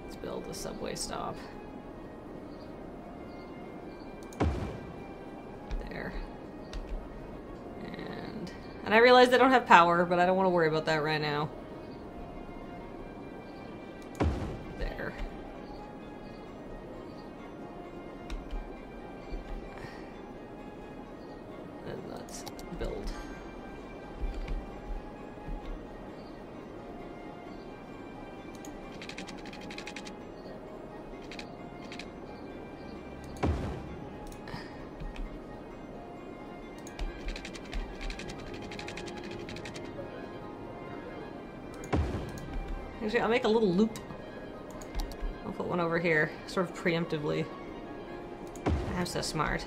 Let's build a subway stop. There. And and I realize I don't have power, but I don't want to worry about that right now. There. And let's build. Actually, I'll make a little loop. I'll put one over here, sort of preemptively. I'm so smart.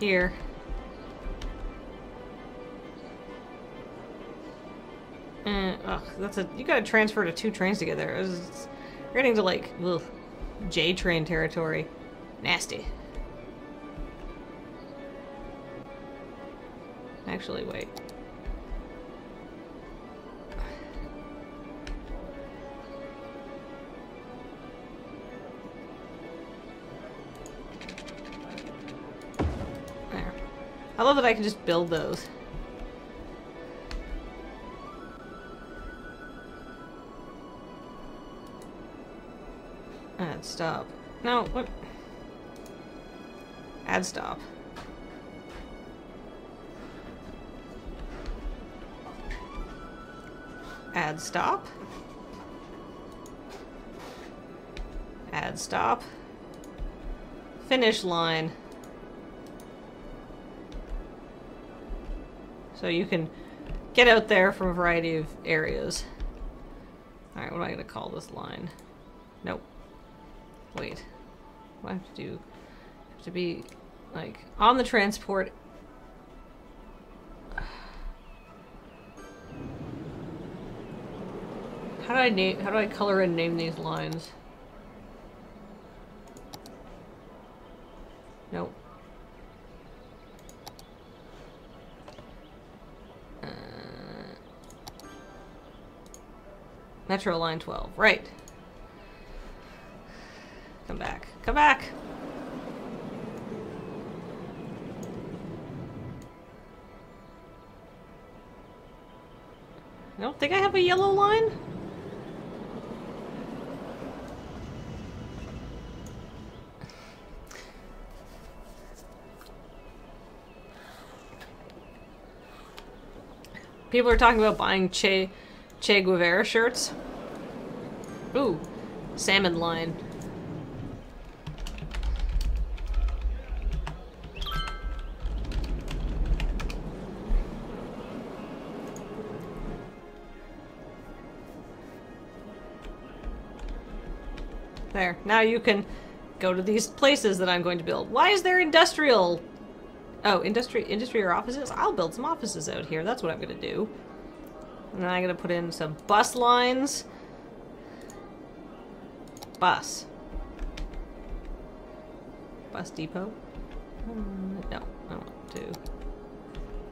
Here. And, ugh, that's a, you gotta transfer to two trains together. It's, you're getting to like, ugh, J train territory. Nasty. Actually, wait. I love that I can just build those. Add stop. No, what? Add stop. Add stop. Add stop. Finish line. So you can get out there from a variety of areas. Alright, what am I going to call this line? Nope. Wait. What do I have to do? I have to be, like, on the transport. How do I name, how do I color and name these lines? Metro Line 12. Right. Come back. Come back! I don't think I have a yellow line. People are talking about buying Che, che Guevara shirts. Ooh, salmon line. There. Now you can go to these places that I'm going to build. Why is there industrial? Oh, industry, industry or offices? I'll build some offices out here. That's what I'm going to do. And then I'm to put in some bus lines. Bus. Bus depot? Hmm, no, I don't want to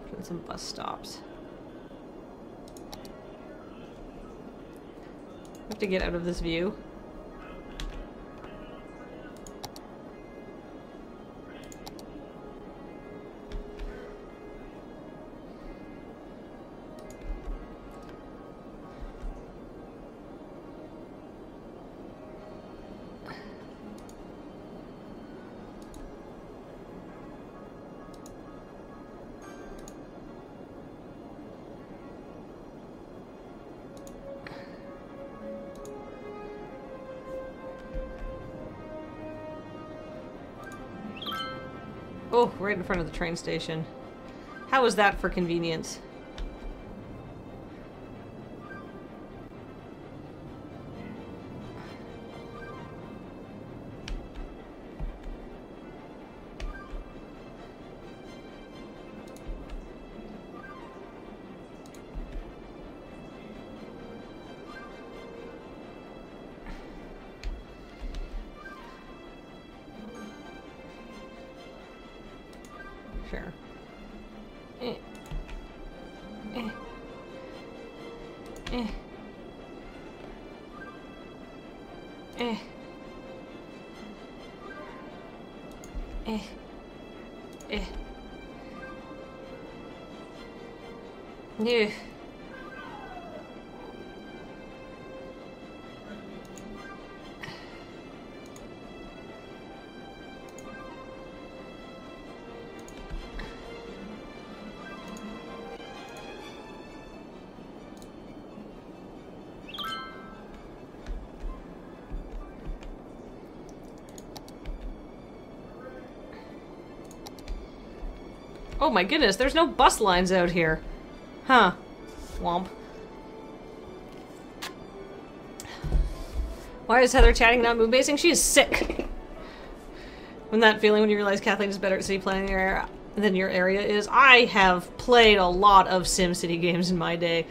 put in some bus stops. I have to get out of this view. Right in front of the train station. How is that for convenience? Oh my goodness, there's no bus lines out here. Huh. Womp. Why is Heather chatting not moon basing? She is sick. when that feeling when you realize Kathleen is better at city planning area than your area is. I have played a lot of SimCity games in my day.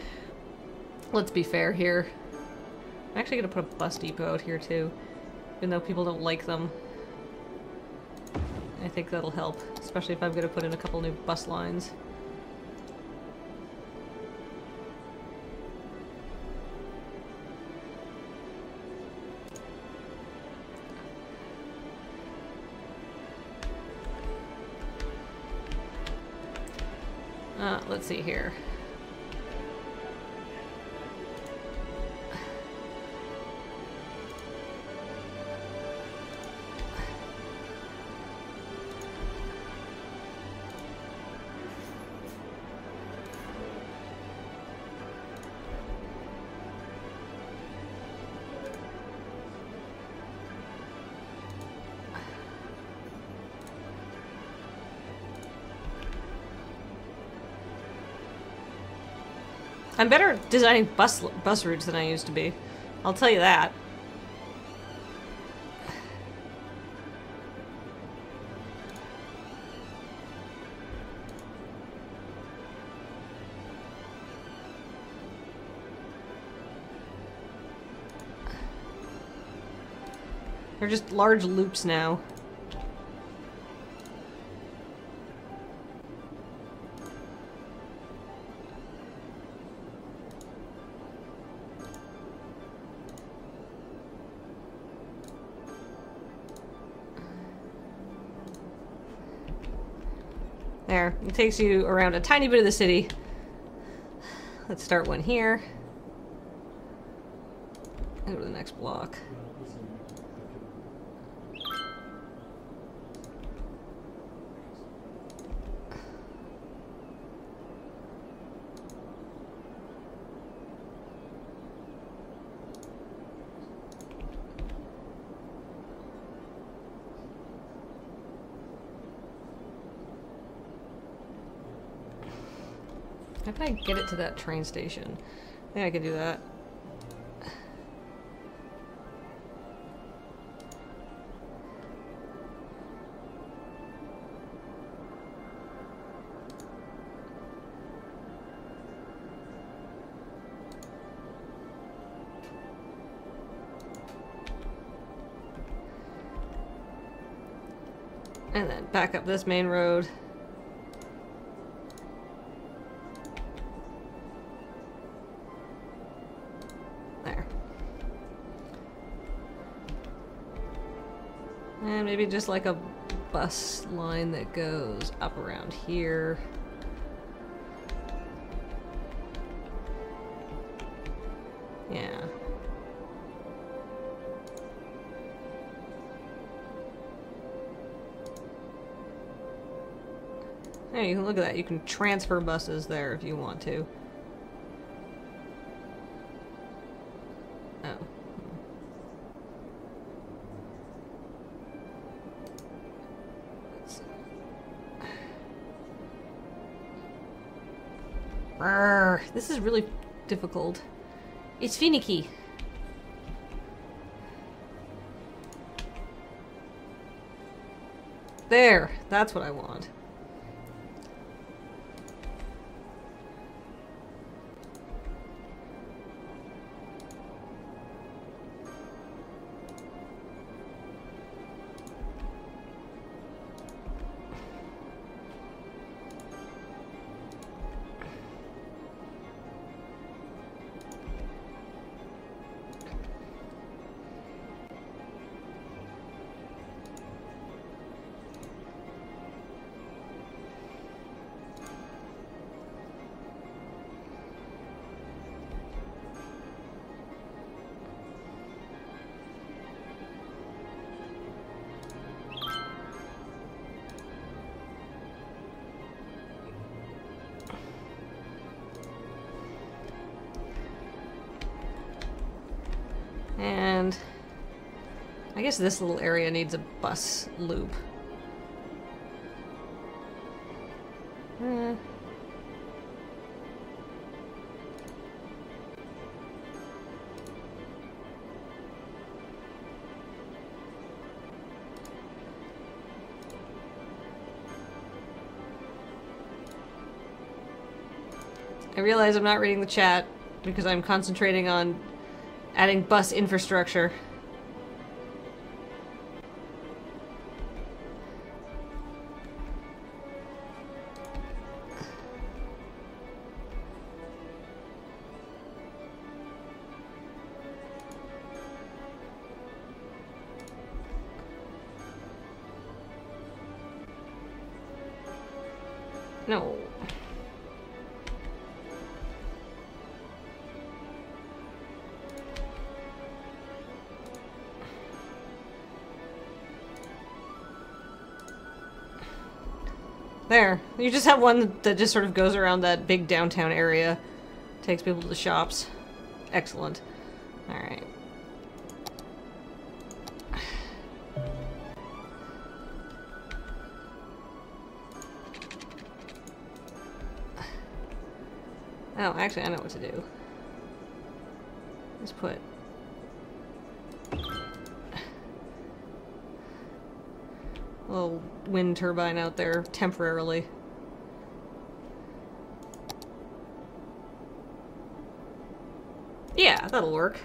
Let's be fair here. I'm actually gonna put a bus depot out here too. Even though people don't like them. I think that'll help, especially if I'm going to put in a couple new bus lines. Uh, let's see here. I'm better at designing bus bus routes than I used to be. I'll tell you that. They're just large loops now. Takes you around a tiny bit of the city. Let's start one here. Go to the next block. How can I get it to that train station? I think I can do that. And then back up this main road. Maybe just like a bus line that goes up around here. Yeah. Can look at that. You can transfer buses there if you want to. Difficult. It's finicky. There, that's what I want. This little area needs a bus loop. Eh. I realize I'm not reading the chat because I'm concentrating on adding bus infrastructure. There. You just have one that just sort of goes around that big downtown area. Takes people to the shops. Excellent. Alright. Oh, actually, I know what to do. Wind turbine out there temporarily. Yeah, that'll work.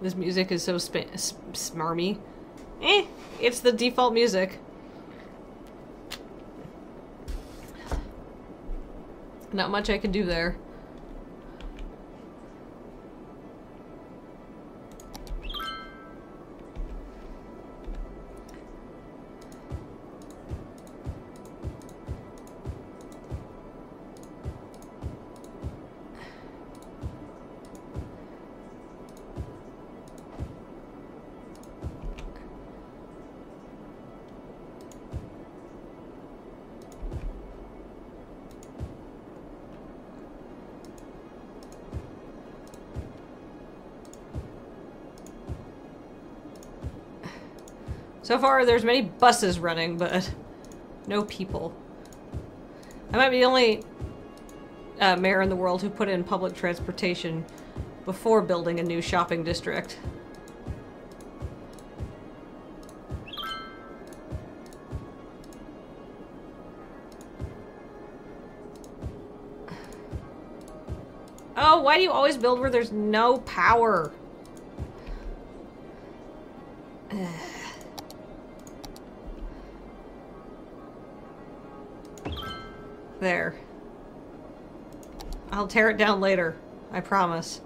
This music is so sp smarmy. Eh, it's the default music. Not much I can do there. So far, there's many buses running, but no people. I might be the only uh, mayor in the world who put in public transportation before building a new shopping district. Oh, why do you always build where there's no power? I'll tear it down later. I promise.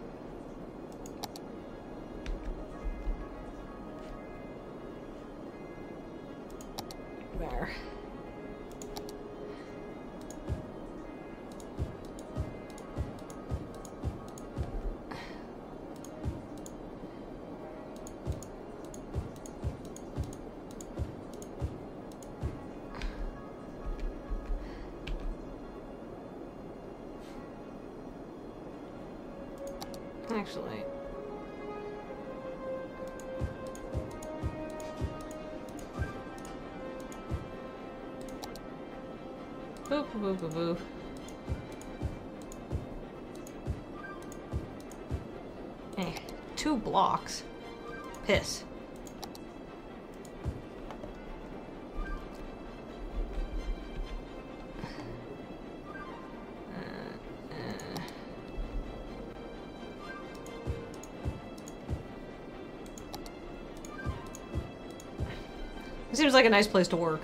Like a nice place to work.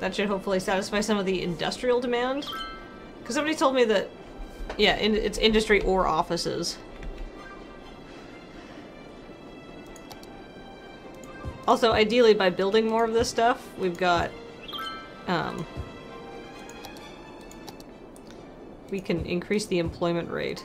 That should hopefully satisfy some of the industrial demand. Because somebody told me that, yeah, in, it's industry or offices. Also, ideally, by building more of this stuff, we've got, um, we can increase the employment rate.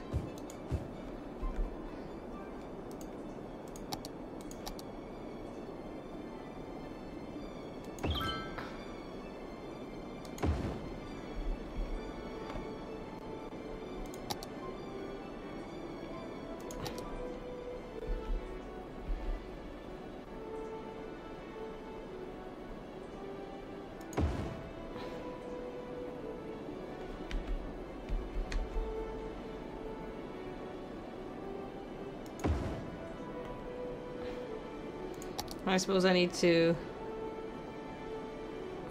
I suppose I need to...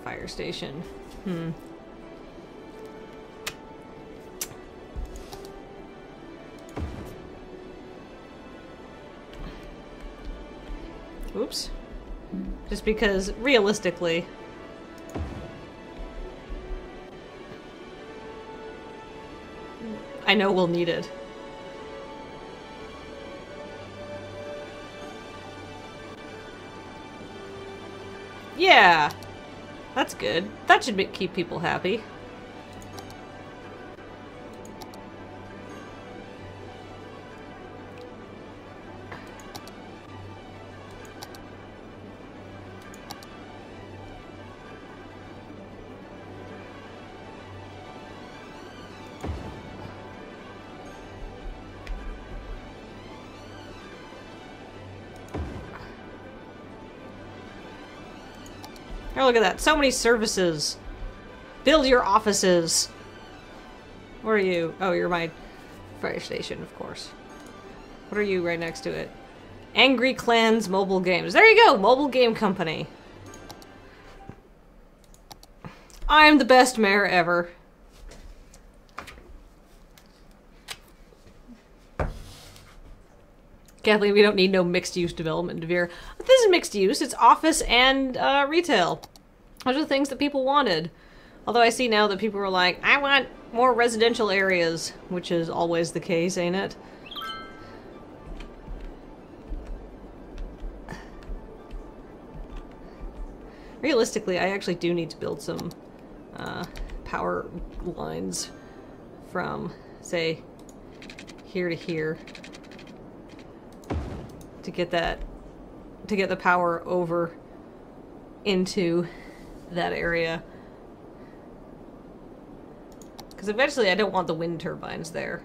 Fire station. Hmm. Oops. Just because, realistically... I know we'll need it. Yeah. That's good. That should be keep people happy. Oh, look at that. So many services. Build your offices. Where are you? Oh, you're my fire station, of course. What are you right next to it? Angry Clans Mobile Games. There you go! Mobile Game Company. I'm the best mayor ever. Kathleen, we don't need no mixed-use development, Devere. This is mixed use. It's office and uh, retail. Those are the things that people wanted. Although I see now that people are like, I want more residential areas, which is always the case, ain't it? Realistically, I actually do need to build some uh, power lines from, say, here to here to get that to get the power over into that area. Because eventually I don't want the wind turbines there.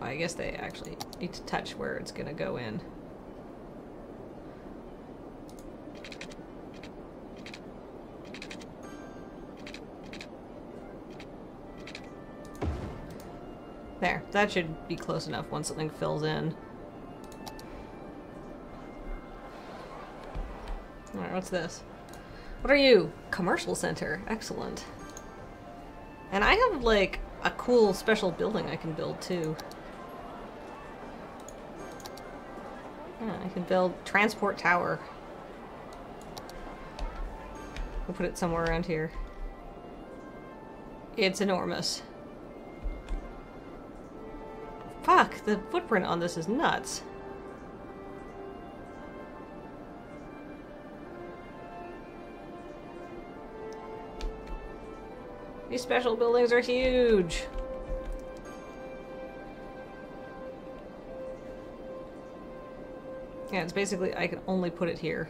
I guess they actually need to touch where it's gonna go in. There, that should be close enough once something fills in. What's this? What are you? Commercial center. Excellent. And I have, like, a cool special building I can build, too. Yeah, I can build transport tower. We'll put it somewhere around here. It's enormous. Fuck, the footprint on this is nuts. Special buildings are huge. Yeah, it's basically I can only put it here.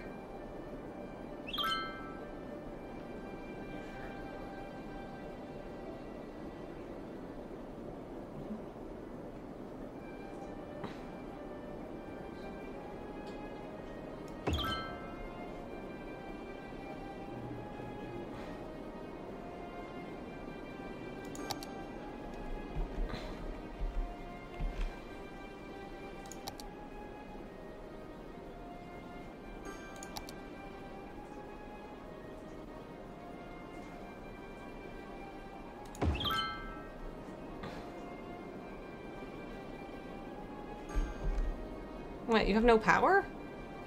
You have no power?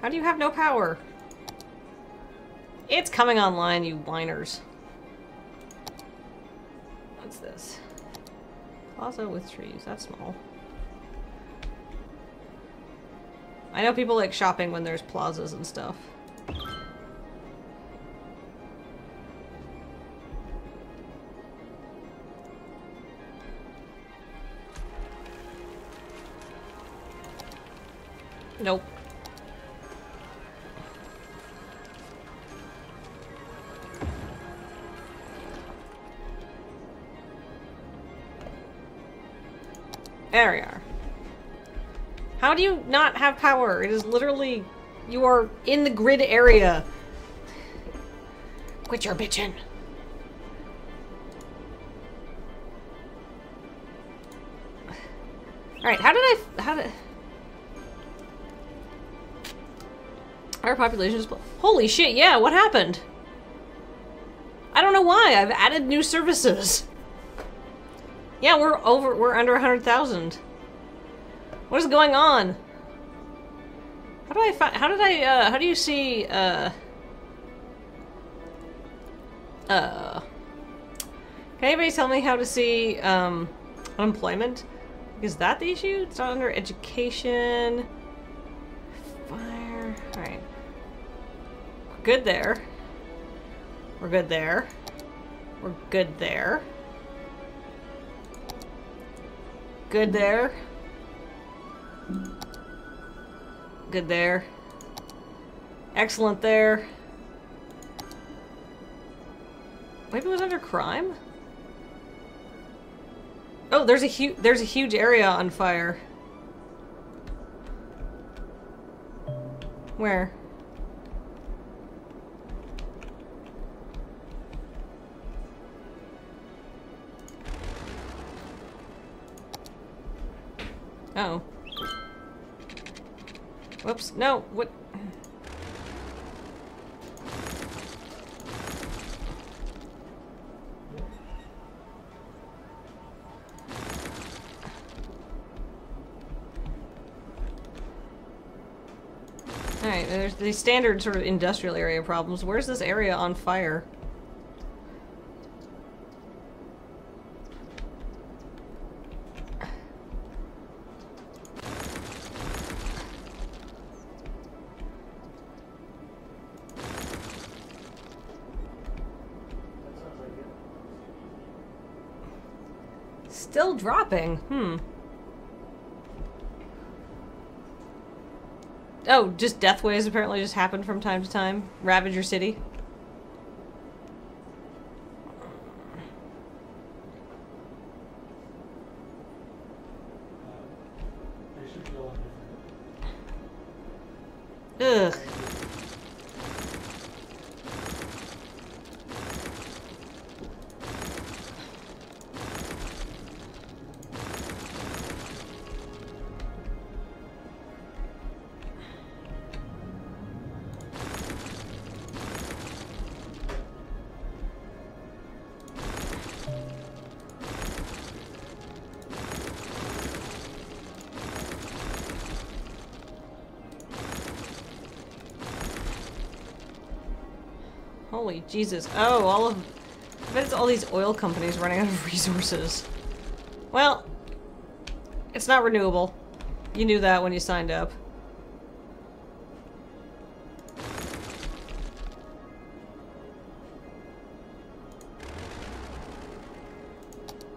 How do you have no power? It's coming online, you whiners. What's this? Plaza with trees. That's small. I know people like shopping when there's plazas and stuff. Nope. There we are. How do you not have power? It is literally... You are in the grid area. Quit your bitching. Our population is... Holy shit, yeah, what happened? I don't know why. I've added new services. Yeah, we're over... We're under 100,000. What is going on? How do I find... How did I... Uh, how do you see... Uh... Uh... Can anybody tell me how to see, um... Unemployment? Is that the issue? It's not under education... Good there. We're good there. We're good there. Good there. Good there. Excellent there. Maybe it was under crime? Oh, there's a huge there's a huge area on fire. Where? Oh. Whoops. No, what? Alright, there's the standard sort of industrial area problems. Where's this area on fire? Still dropping. Hmm. Oh, just death waves apparently just happen from time to time. Ravage your city. Jesus. Oh, all of... I bet it's all these oil companies running out of resources. Well, it's not renewable. You knew that when you signed up.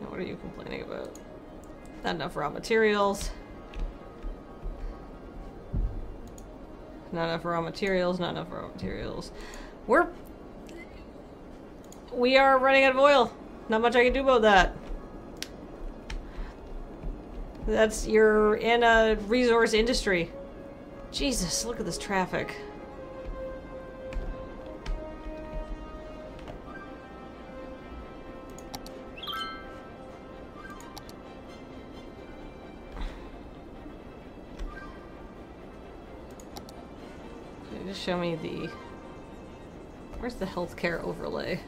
What are you complaining about? Not enough raw materials. Not enough raw materials, not enough raw materials. We're... We are running out of oil. Not much I can do about that. That's, you're in a resource industry. Jesus, look at this traffic. Just show me the... Where's the healthcare overlay?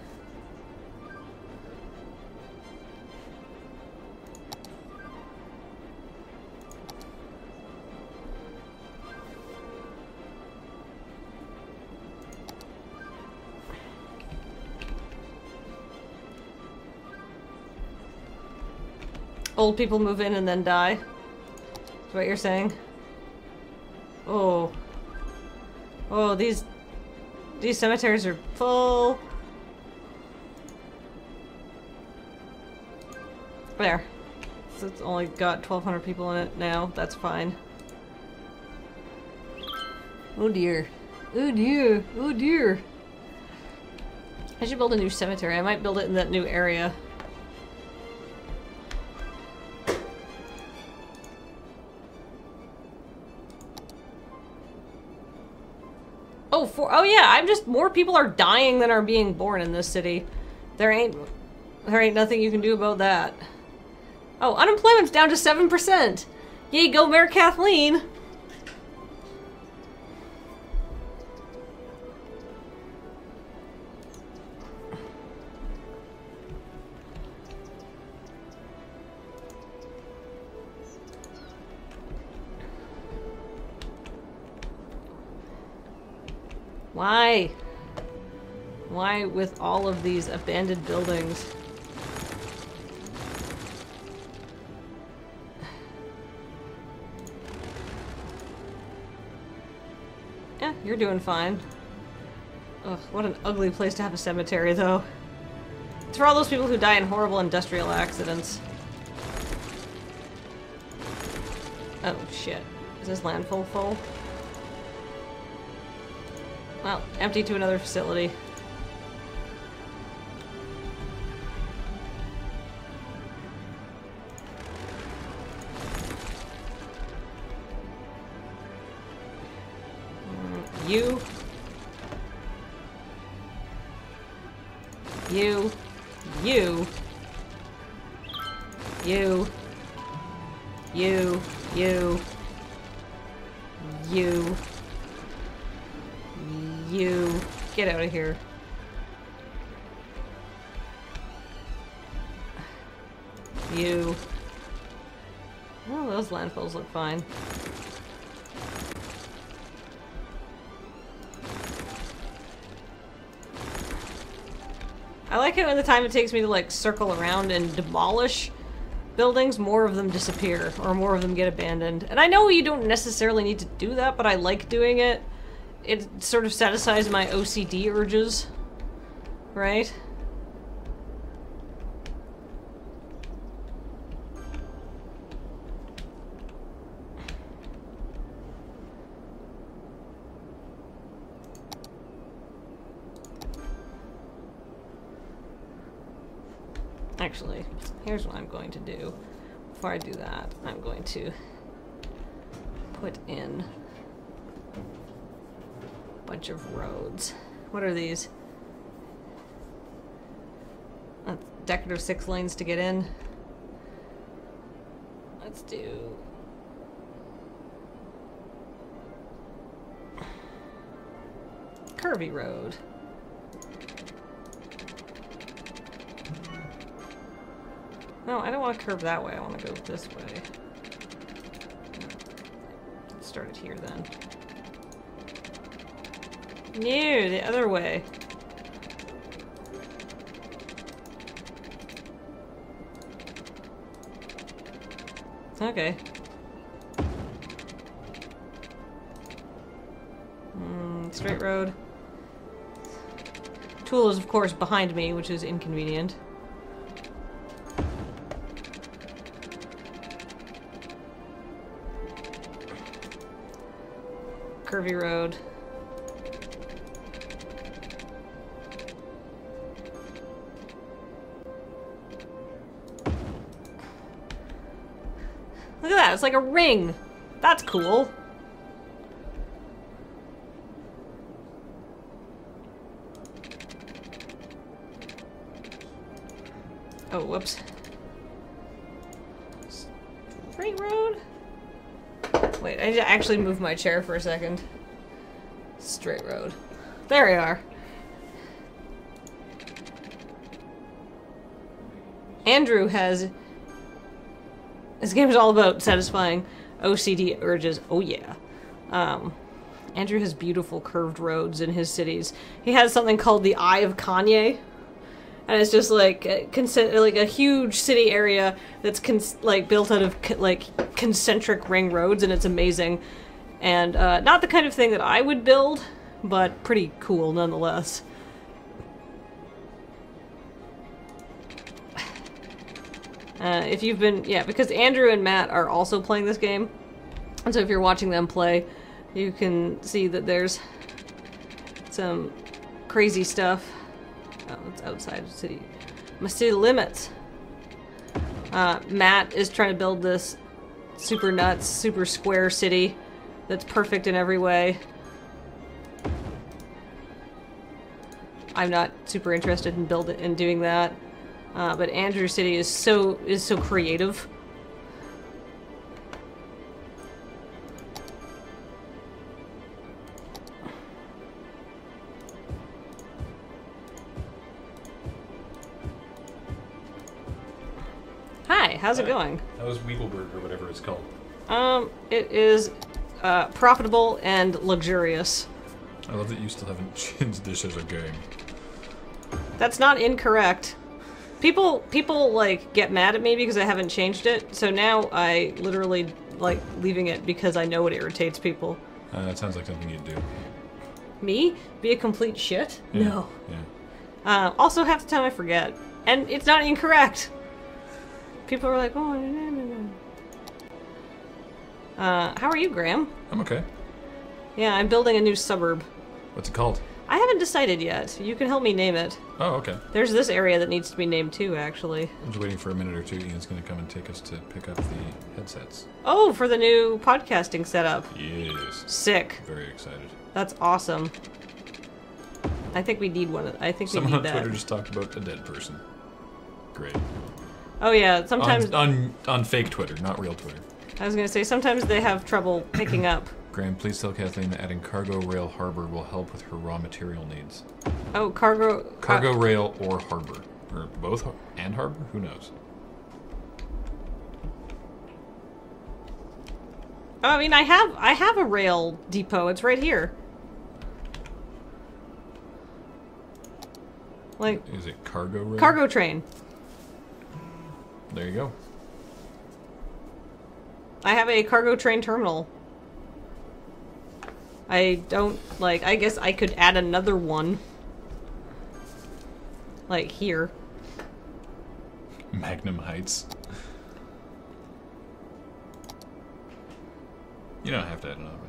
Old people move in and then die? Is what you're saying? Oh. Oh, these... These cemeteries are full. There. So it's only got 1,200 people in it now. That's fine. Oh dear. Oh dear. Oh dear. I should build a new cemetery. I might build it in that new area. Oh, oh yeah, I'm just more people are dying than are being born in this city. There ain't there ain't nothing you can do about that. Oh, unemployment's down to 7%. Yay, go Mayor Kathleen. Why? Why with all of these abandoned buildings? Yeah, you're doing fine. Ugh, what an ugly place to have a cemetery, though. It's for all those people who die in horrible industrial accidents. Oh, shit. Is this landfill full? Well, empty to another facility. It takes me to like circle around and demolish buildings, more of them disappear, or more of them get abandoned. And I know you don't necessarily need to do that, but I like doing it it sort of satisfies my OCD urges, right? Actually, here's what I'm going to do. Before I do that, I'm going to put in a bunch of roads. What are these? A decorative six lanes to get in. Let's do... Curvy road. No, I don't want to curve that way. I want to go this way. Start it here then. No, the other way. Okay. Mm, straight road. Tool is, of course, behind me, which is inconvenient. Road. Look at that, it's like a ring. That's cool. Oh, whoops. Straight road? Wait, I actually move my chair for a second. Straight road. There we are. Andrew has. This game is all about satisfying OCD urges. Oh, yeah. Um, Andrew has beautiful curved roads in his cities. He has something called the Eye of Kanye, and it's just like a, like a huge city area that's like built out of like concentric ring roads, and it's amazing. And uh, not the kind of thing that I would build, but pretty cool nonetheless. Uh, if you've been, yeah, because Andrew and Matt are also playing this game, and so if you're watching them play, you can see that there's some crazy stuff. Oh, it's outside the city. My city limits. Uh, Matt is trying to build this super nuts, super square city that's perfect in every way. I'm not super interested in building in doing that. Uh, but Andrew City is so is so creative. Hi, how's it going? That was Weagleberg or whatever it's called. Um, it is uh, profitable and luxurious. I love that you still haven't changed this as a game. That's not incorrect. People people like get mad at me because I haven't changed it. So now I literally like leaving it because I know it irritates people. Uh, that sounds like something you'd do. Me? Be a complete shit? Yeah, No. Yeah. Uh, also, half the time I forget. And it's not incorrect. People are like, oh. Uh, how are you, Graham? I'm okay. Yeah, I'm building a new suburb. What's it called? I haven't decided yet. You can help me name it. Oh, okay. There's this area that needs to be named too, actually. I'm just waiting for a minute or two. Ian's gonna come and take us to pick up the headsets. Oh, for the new podcasting setup. Yes. Sick. Very excited. That's awesome. I think we need one. of- I think Someone we on need that. Someone on Twitter just talked about a dead person. Great. Oh yeah, sometimes on, on on fake Twitter, not real Twitter. I was gonna say sometimes they have trouble picking up. Graham, please tell Kathleen that adding cargo rail harbor will help with her raw material needs. Oh, cargo. Cargo uh, rail or harbor, or both and harbor. Who knows? I mean, I have I have a rail depot. It's right here. Like Is it cargo rail? cargo train. There you go. I have a cargo train terminal. I don't like. I guess I could add another one. Like here. Magnum Heights. You don't have to add another one.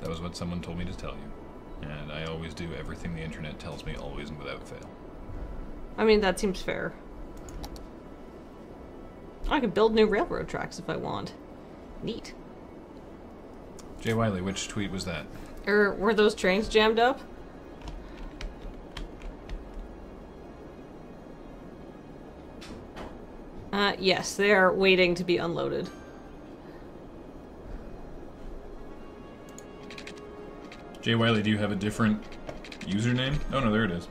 That was what someone told me to tell you, and I always do everything the internet tells me, always and without fail. I mean, that seems fair. I could build new railroad tracks if I want. Neat. Jay Wiley, which tweet was that? Or were those trains jammed up? Uh, yes, they are waiting to be unloaded. Jay Wiley, do you have a different username? Oh no, there it is.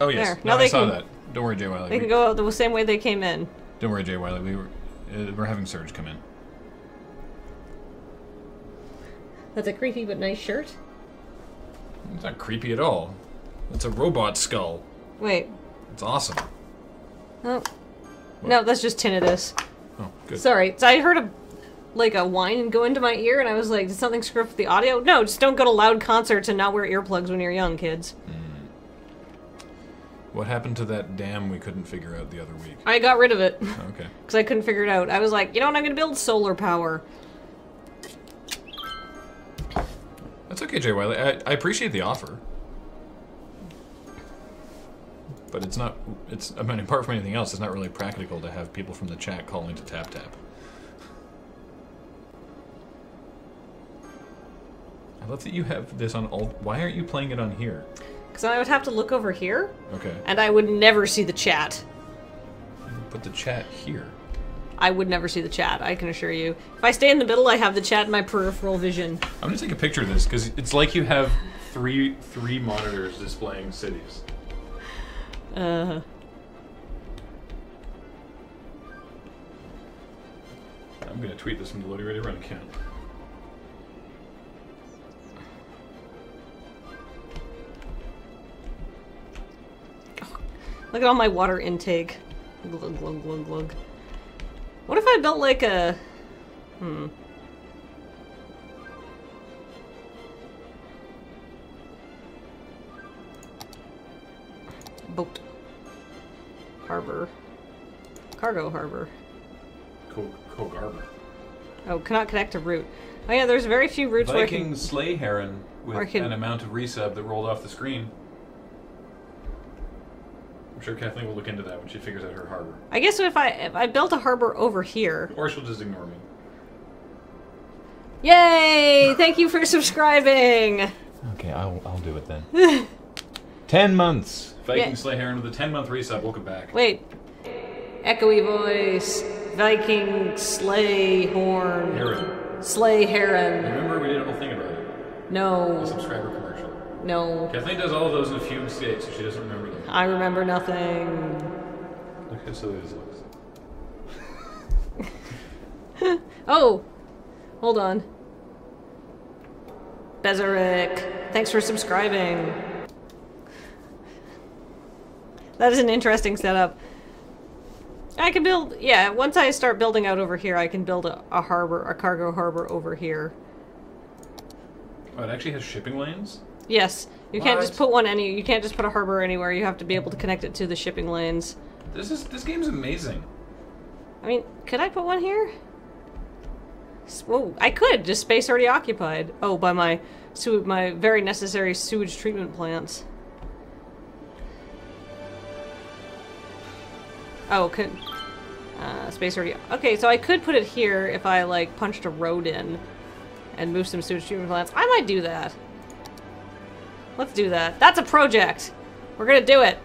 Oh yes, There. no, Now I they saw can- that. Don't worry, Jay Wiley. They We- can go out the same way they came in. Don't worry, Jay Wiley. We were uh, we're having Surge come in. That's a creepy but nice shirt. It's not creepy at all. It's a robot skull. Wait. It's awesome. Oh. No, that's just tinnitus. Oh, good. Sorry. So I heard a like a whine go into my ear, and I was like, "Did something screw up with the audio?" No, just don't go to loud concerts and not wear earplugs when you're young, kids. What happened to that dam we couldn't figure out the other week? I got rid of it Okay. because I couldn't figure it out. I was like, you know what? I'm going to build solar power. That's okay, Jay Wiley. I, I appreciate the offer. But it's not, it's, I mean, apart from anything else, it's not really practical to have people from the chat calling to Tap Tap. I love that you have this on all. Why aren't you playing it on here? Because I would have to look over here, Okay. and I would never see the chat. Put the chat here. I would never see the chat, I can assure you. If I stay in the middle, I have the chat in my peripheral vision. I'm gonna take a picture of this because it's like you have three three monitors displaying cities. Uh, I'm gonna tweet this from the Loading Ready Run account. Look at all my water intake. Glug, glug, glug, glug. What if I built like a... Hmm. Boat. Harbor. Cargo harbor. Co- Cogarba. Oh, cannot connect to route. Oh yeah, there's very few routes where I Viking can... Slay Heron with can- an amount of resub that rolled off the screen. I'm sure Kathleen will look into that when she figures out her harbor. I guess if I if I built a harbor over here. Or she'll just ignore me. Yay! Thank you for subscribing. Okay, I'll, I'll do it then. Ten months. Viking Yeah. Slay Heron with a 10 month resub, welcome back. Wait. Echoey voice. Viking sleigh horn. Heron. Sleigh heron. Remember we did a whole thing about it. The No. subscriber commercial. No. Kathleen does all of those in a few mistakes, so she doesn't remember them. I remember nothing. Look how silly this looks. Oh! Hold on. Bezeric. Thanks for subscribing. That is an interesting setup. I can build, yeah, once I start building out over here, I can build a, a harbor, a cargo harbor over here. Oh, it actually has shipping lanes? Yes, you can't just put one any, you can't just put a harbor anywhere, you have to be able to connect it to the shipping lanes. This is this game's amazing. I mean, could I put one here? Whoa, I could, just space already occupied. Oh, by my, sew- my very necessary sewage treatment plants. Oh, could, uh, space already, okay, so I could put it here if I, like, punched a road in and moved some sewage treatment plants. I might do that. Let's do that. That's a project! We're gonna do it!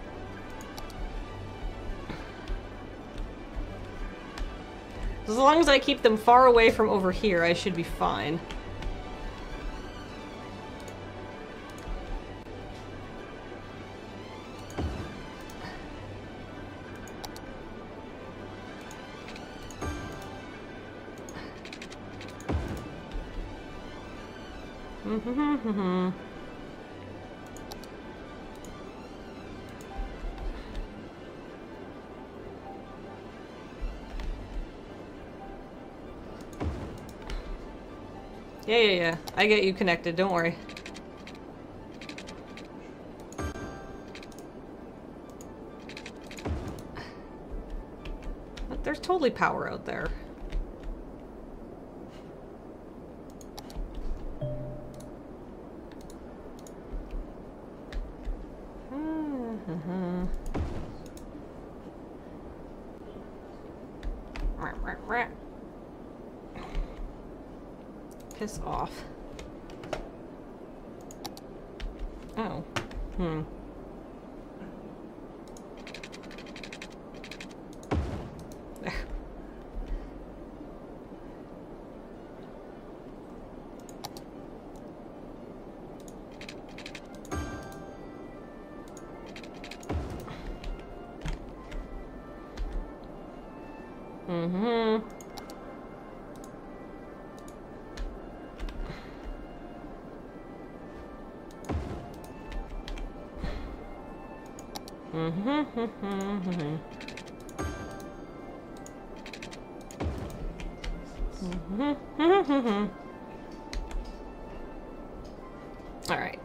As long as I keep them far away from over here, I should be fine. Yeah, yeah, yeah. I get you connected, don't worry. But there's totally power out there. Hmm. Piss off. Oh. Hmm. Mm-hmm. Mm-hmm. All right.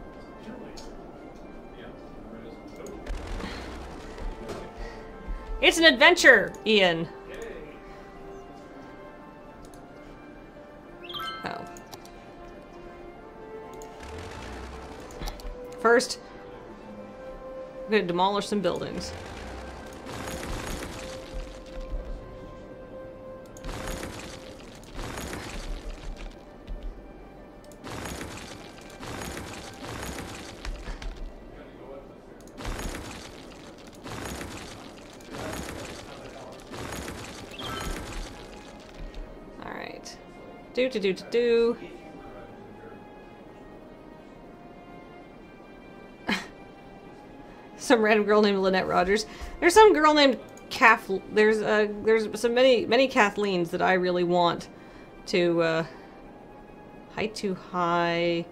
It's an adventure, Ian. Gonna demolish some buildings. Alright. Do to do to do. Some random girl named Lynette Rogers. There's some girl named Kath. There's uh, there's some many many Kathleen's that I really want to uh, height too high.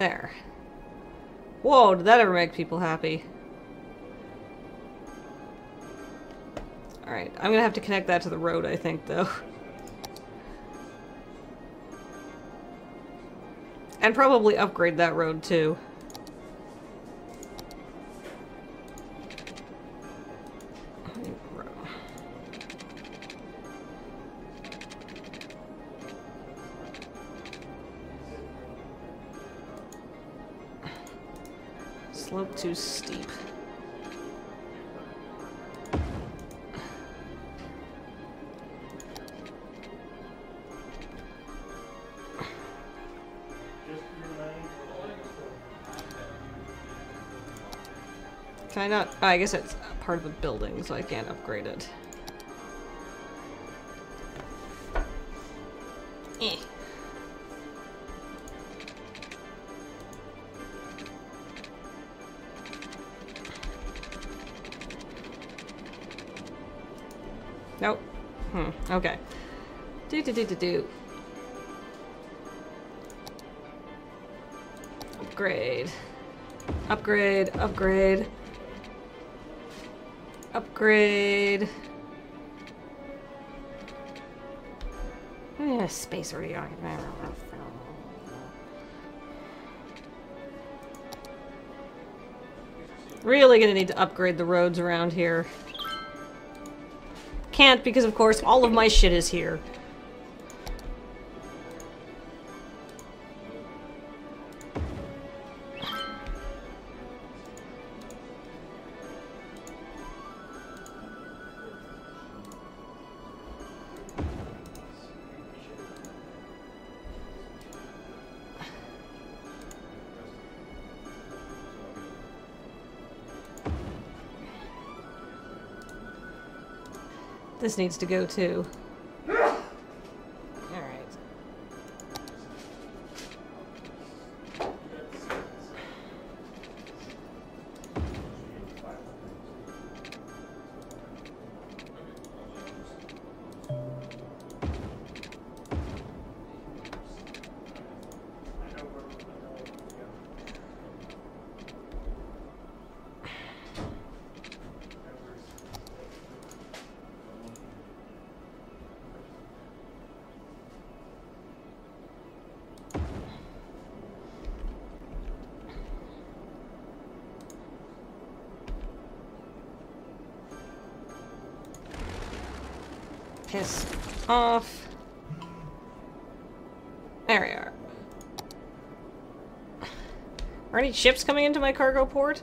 There. Whoa! Did that ever make people happy? All right, I'm gonna have to connect that to the road. I think though. And probably upgrade that road too. Slope too steep. Can I not? Oh, I guess it's part of a building, so I can't upgrade it. Okay. Do do do do do. Upgrade. Upgrade. Upgrade. Upgrade. Yeah, space on. Really gonna need to upgrade the roads around here. Can't because, of course, all of my shit is here. This needs to go too. Ships coming into my cargo port?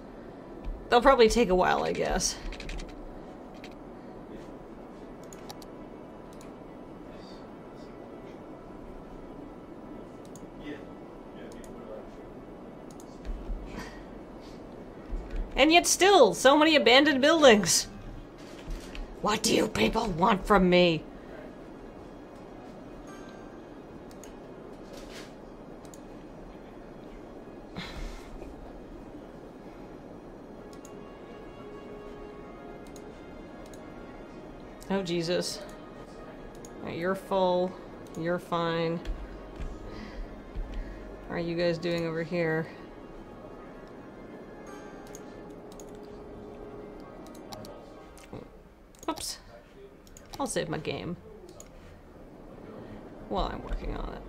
They'll probably take a while, I guess. And yet still, so many abandoned buildings. What do you people want from me? Oh, Jesus. You're full. You're fine. How are you guys doing over here? Oops. I'll save my game. While I'm working on it.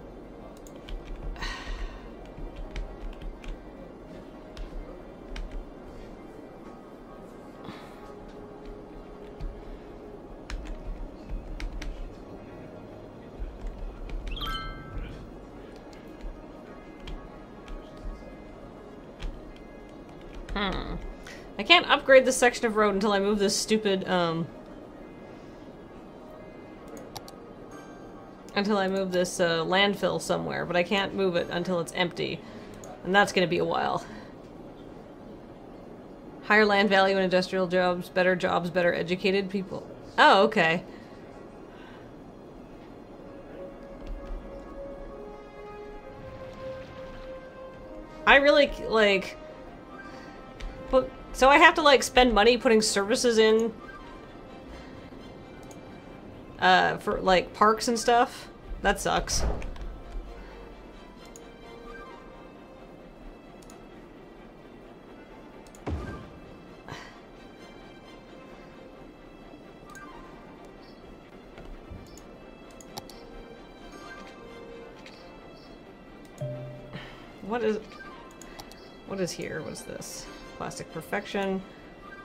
Can't this section of road until I move this stupid, um... Until I move this uh, landfill somewhere, but I can't move it until it's empty. And that's gonna be a while. Higher land value in industrial jobs, better jobs, better educated people. Oh, okay. I really, like... So I have to, like, spend money putting services in... Uh, for, like, parks and stuff? That sucks. What is... What is here? What is this? Plastic perfection.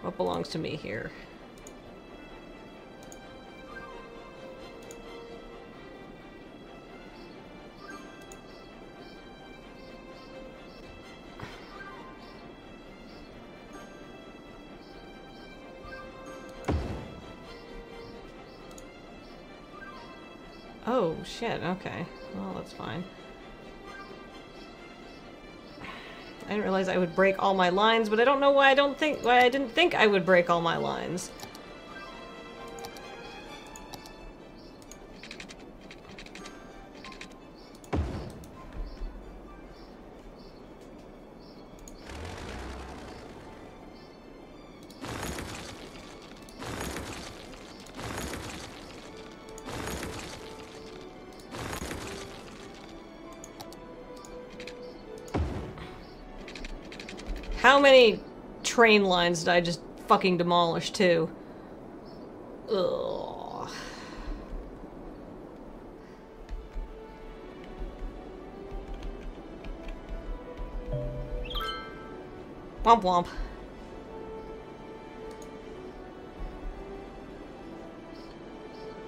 What belongs to me here? Oh, shit, okay. Well, that's fine. I didn't realize I would break all my lines, but I don't know why I don't think why I didn't think I would break all my lines. Many train lines did I just fucking demolish too? Ugh. Womp womp.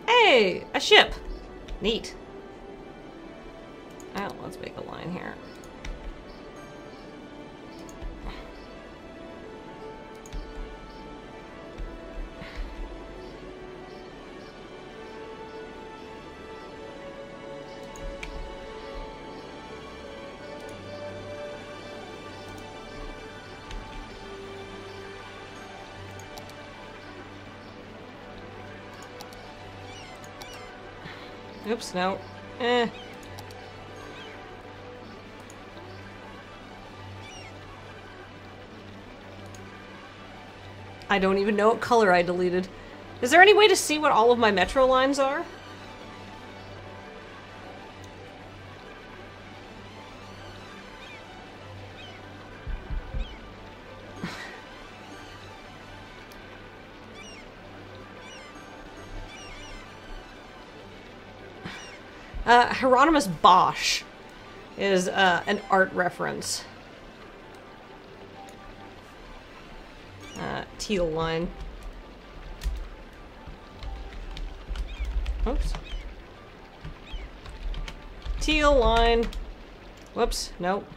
Hey, a ship. Neat. No. Eh. I don't even know what color I deleted. Is there any way to see what all of my metro lines are? Hieronymus Bosch is uh, an art reference. Uh, teal line. Oops. Teal line. Whoops, nope.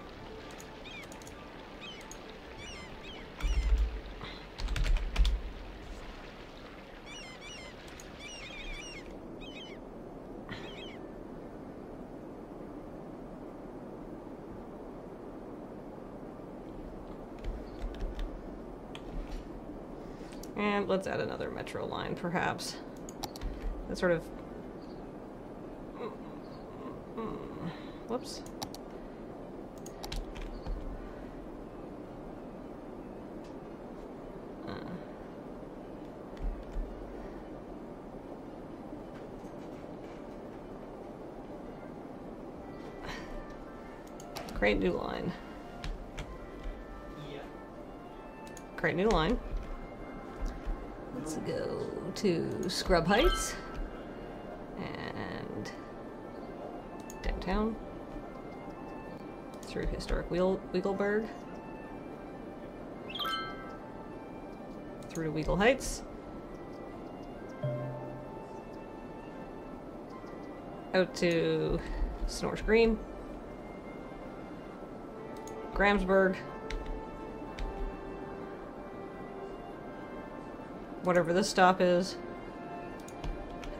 Let's add another metro line, perhaps. That sort of... Whoops. Uh. Create new line. Create new line. To Scrub Heights and downtown through historic Wheel Weagleburg through to Weagle Heights. Out to Snorch Green Grahamsburg whatever this stop is.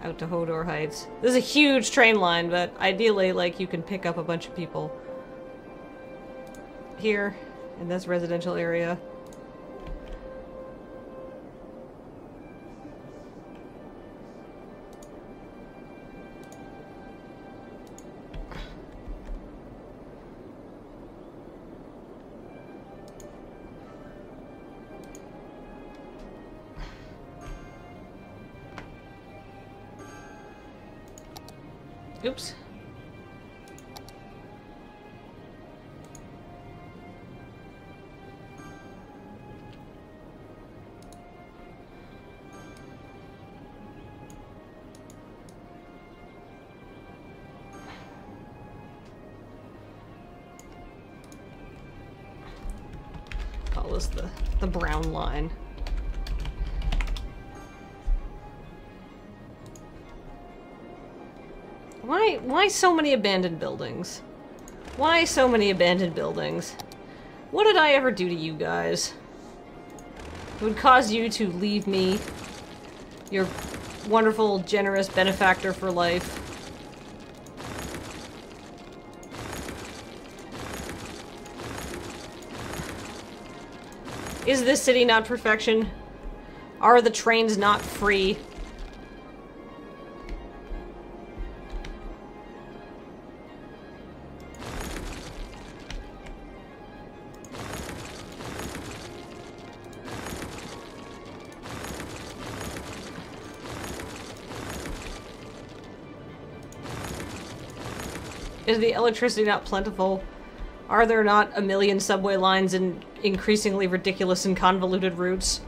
Out to Hodor Heights. This is a huge train line, but ideally, like, you can pick up a bunch of people here in this residential area. This the, the brown line. Why why so many abandoned buildings? Why so many abandoned buildings? What did I ever do to you guys? It would cause you to leave me, your wonderful, generous benefactor for life. Is this city not perfection? Are the trains not free? Is the electricity not plentiful? Are there not a million subway lines and increasingly ridiculous and convoluted routes?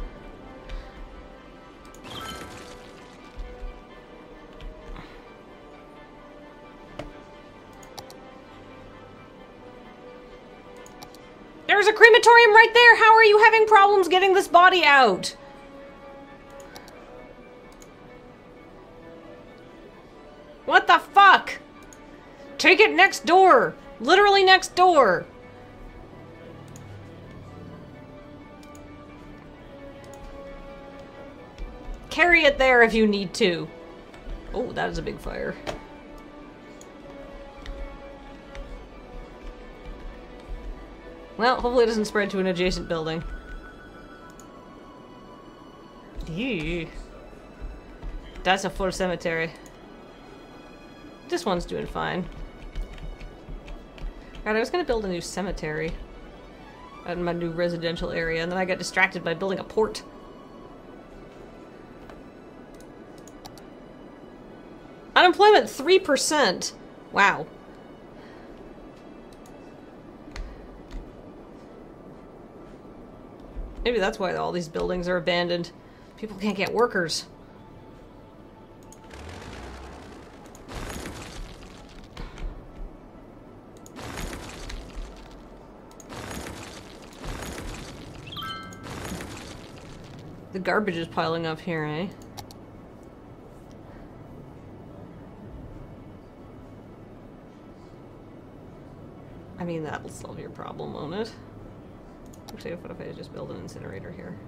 There's a crematorium right there! How are you having problems getting this body out? What the fuck? Take it next door! Literally next door! Carry it there if you need to. Oh, that is a big fire. Well, hopefully it doesn't spread to an adjacent building. Ew. That's a full cemetery. This one's doing fine. God, I was gonna build a new cemetery in my new residential area, and then I got distracted by building a port. Unemployment 3%. Wow. Maybe that's why all these buildings are abandoned. People can't get workers. The garbage is piling up here, eh? Mean, that'll solve your problem, won't it? Actually, what if I just build an incinerator here?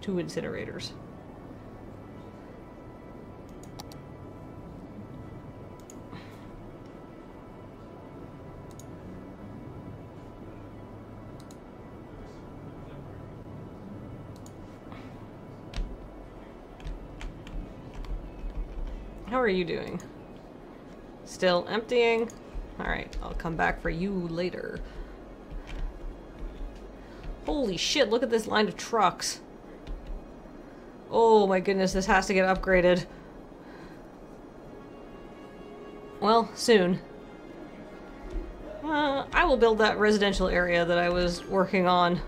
Two incinerators. Are you doing? Still emptying? Alright, I'll come back for you later. Holy shit, look at this line of trucks. Oh my goodness, this has to get upgraded. Well, soon. Uh, I will build that residential area that I was working on.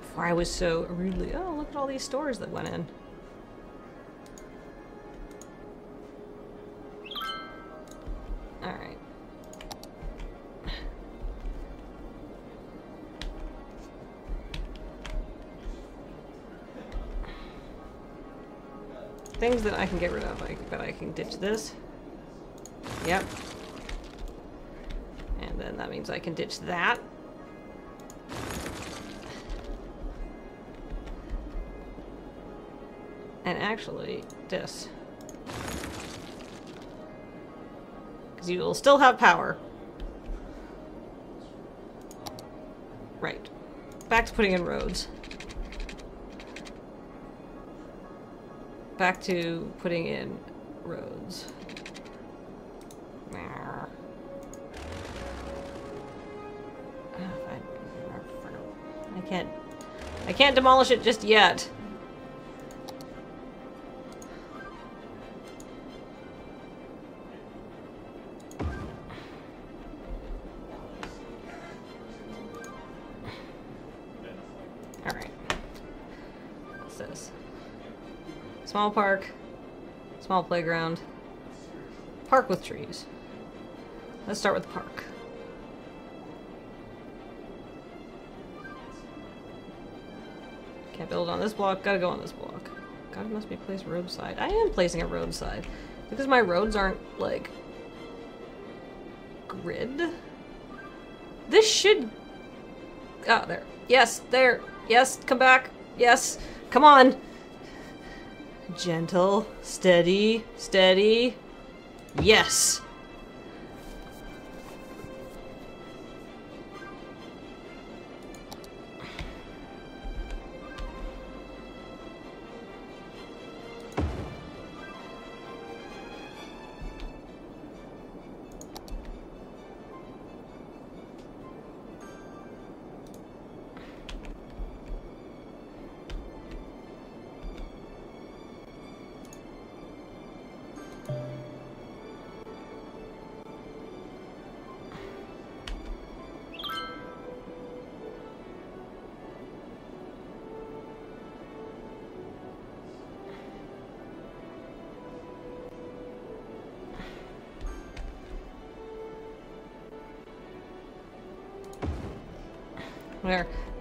Before I was so rudely- oh, look at all these stores that went in. things that I can get rid of, like that I can ditch this. Yep. And then that means I can ditch that. And actually, this. Because you'll still have power. Right. Back to putting in roads. Back to putting in roads. Ah. I can't. I can't demolish it just yet. Small park. Small playground. Park with trees. Let's start with the park. Can't build on this block, gotta go on this block. God, must be placed roadside. I am placing it roadside. Because my roads aren't, like, grid. This should... Oh, there. Yes, there. Yes, come back. Yes, come on. Gentle, steady, steady. Yes.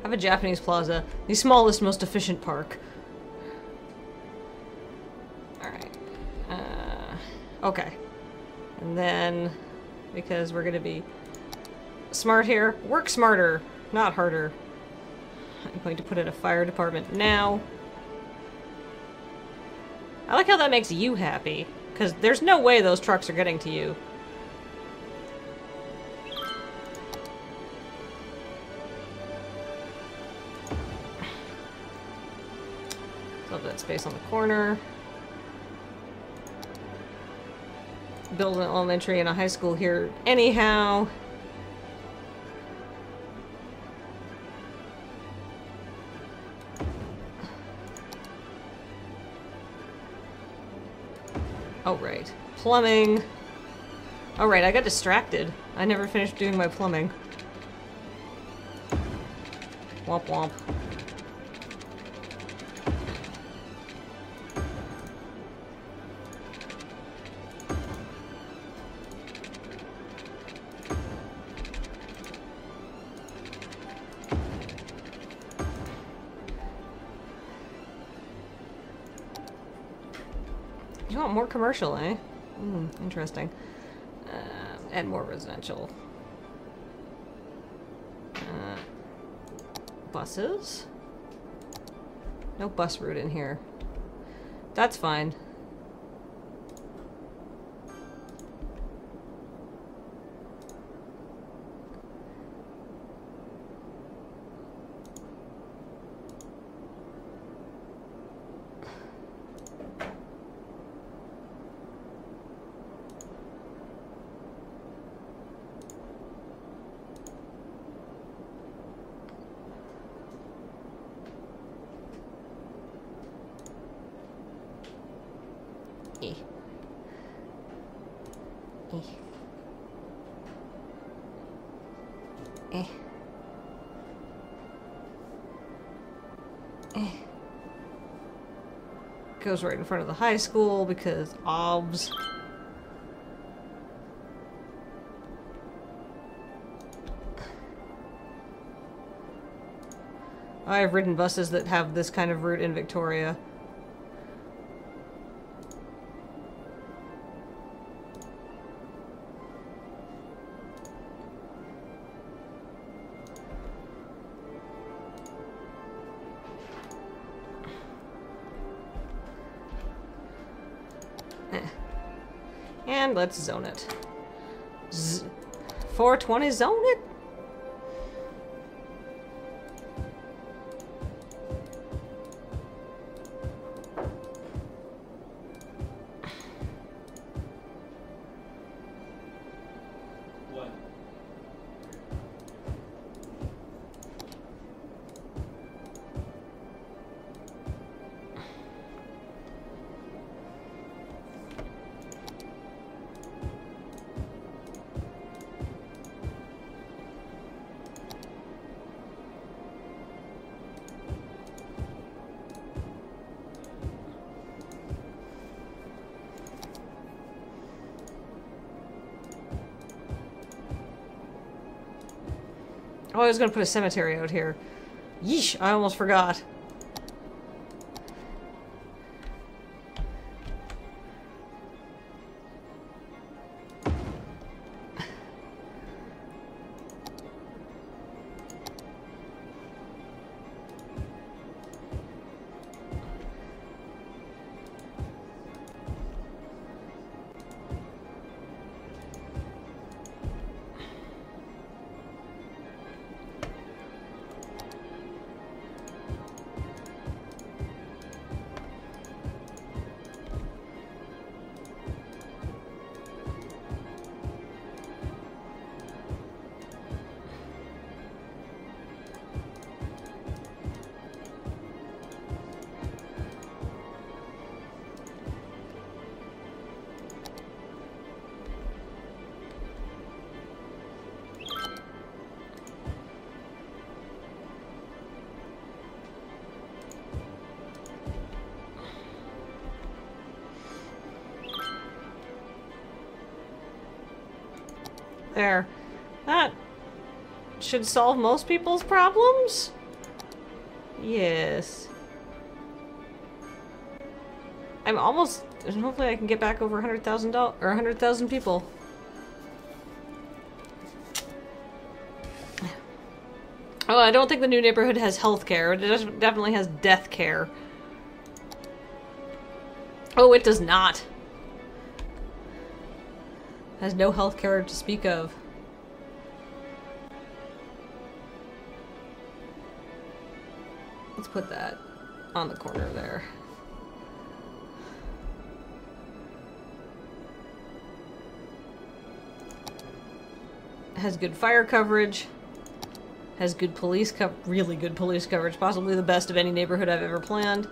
Have a Japanese plaza. The smallest, most efficient park. Alright. Uh, okay. And then, because we're gonna be smart here, work smarter, not harder. I'm going to put in a fire department now. I like how that makes you happy. Because there's no way those trucks are getting to you. Space on the corner. Build an elementary and a high school here anyhow. Oh, right. Plumbing. All right, I got distracted. I never finished doing my plumbing. Womp womp. Commercial, eh? Hmm, interesting. Uh, and more residential. Uh, buses? No bus route in here. That's fine. Goes right in front of the high school because obs. I've ridden buses that have this kind of route in Victoria. Let's zone it. Z 420 zone it? Oh, I was gonna put a cemetery out here. Yeesh, I almost forgot. Should solve most people's problems? Yes. I'm almost... Hopefully I can get back over $100,000 or 100,000 people. Oh, I don't think the new neighborhood has health care. It definitely has death care. Oh, it does not. Has no health care to speak of. Put that on the corner there. Has good fire coverage. Has good police co- really good police coverage, possibly the best of any neighborhood I've ever planned.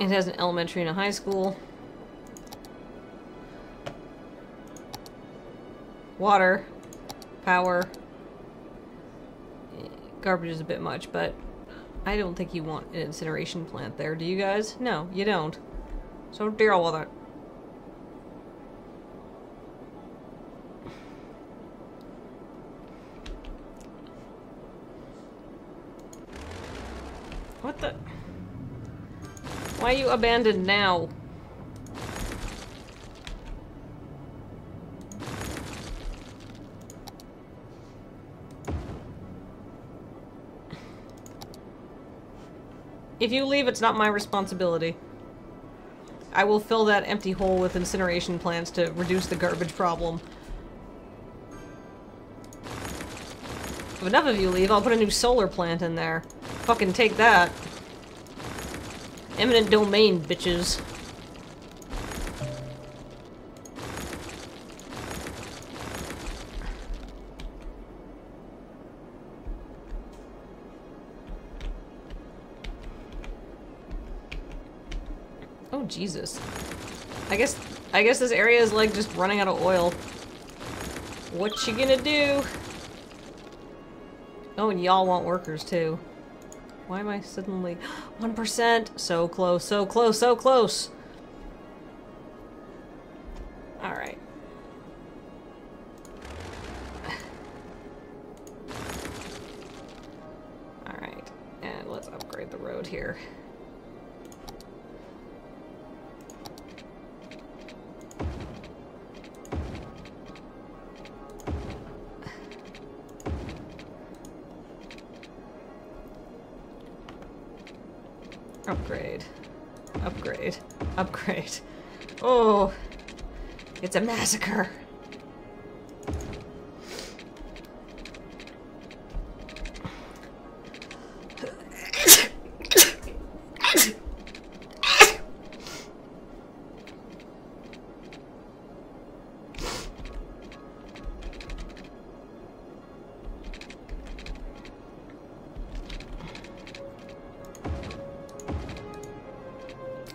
It has an elementary and a high school. Water, power. Garbage is a bit much, but I don't think you want an incineration plant there, do you guys? No, you don't. So deal with it. What the? Why you abandoned now? If you leave, it's not my responsibility. I will fill that empty hole with incineration plants to reduce the garbage problem. If enough of you leave, I'll put a new solar plant in there. Fucking take that. Eminent domain, bitches. I guess this area is like just running out of oil. What you gonna do? Oh, and y'all want workers too. Why am I suddenly 1%? So close, so close, so close. Massacre.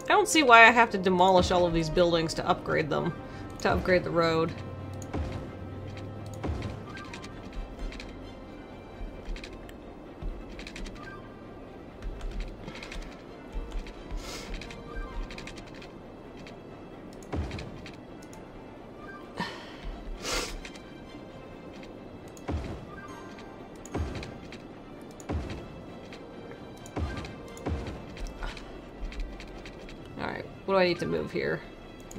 I don't see why I have to demolish all of these buildings to upgrade them. To upgrade the road. Alright, what do I need to move here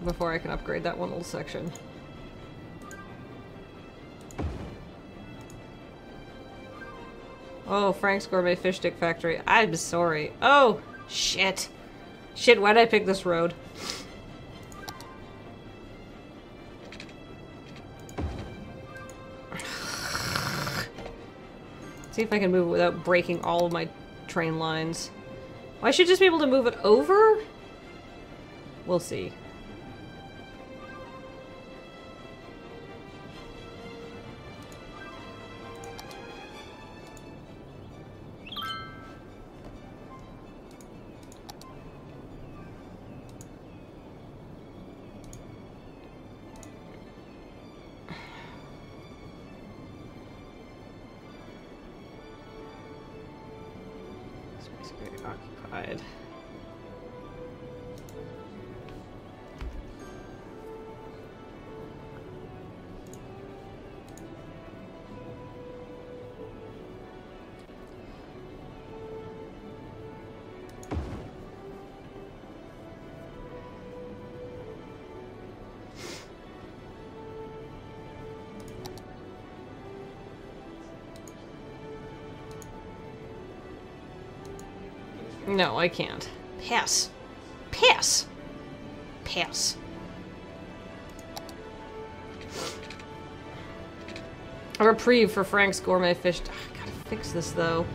before I can upgrade that one little section? Oh, Frank's Gourmet Fish Stick Factory. I'm sorry. Oh, shit. Shit, why'd I pick this road? See if I can move it without breaking all of my train lines. Well, I should just be able to move it over? We'll see. No, I can't. Pass. Pass. Pass. A reprieve for Frank's gourmet fish. Ugh, I gotta fix this though.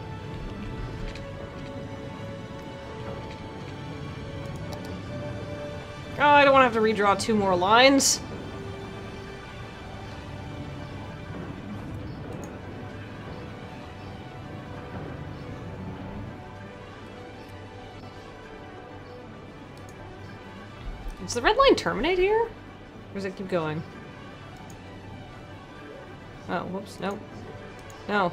Oh, I don't want to have to redraw two more lines. Does the red line terminate here? Or does it keep going? Oh, whoops, no. No.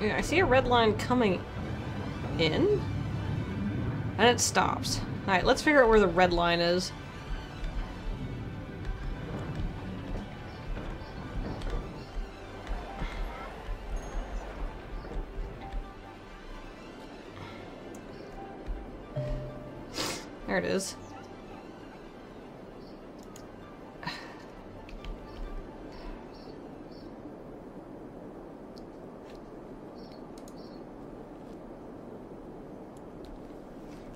Yeah, I see a red line coming in. And it stops. Alright, let's figure out where the red line is. It is.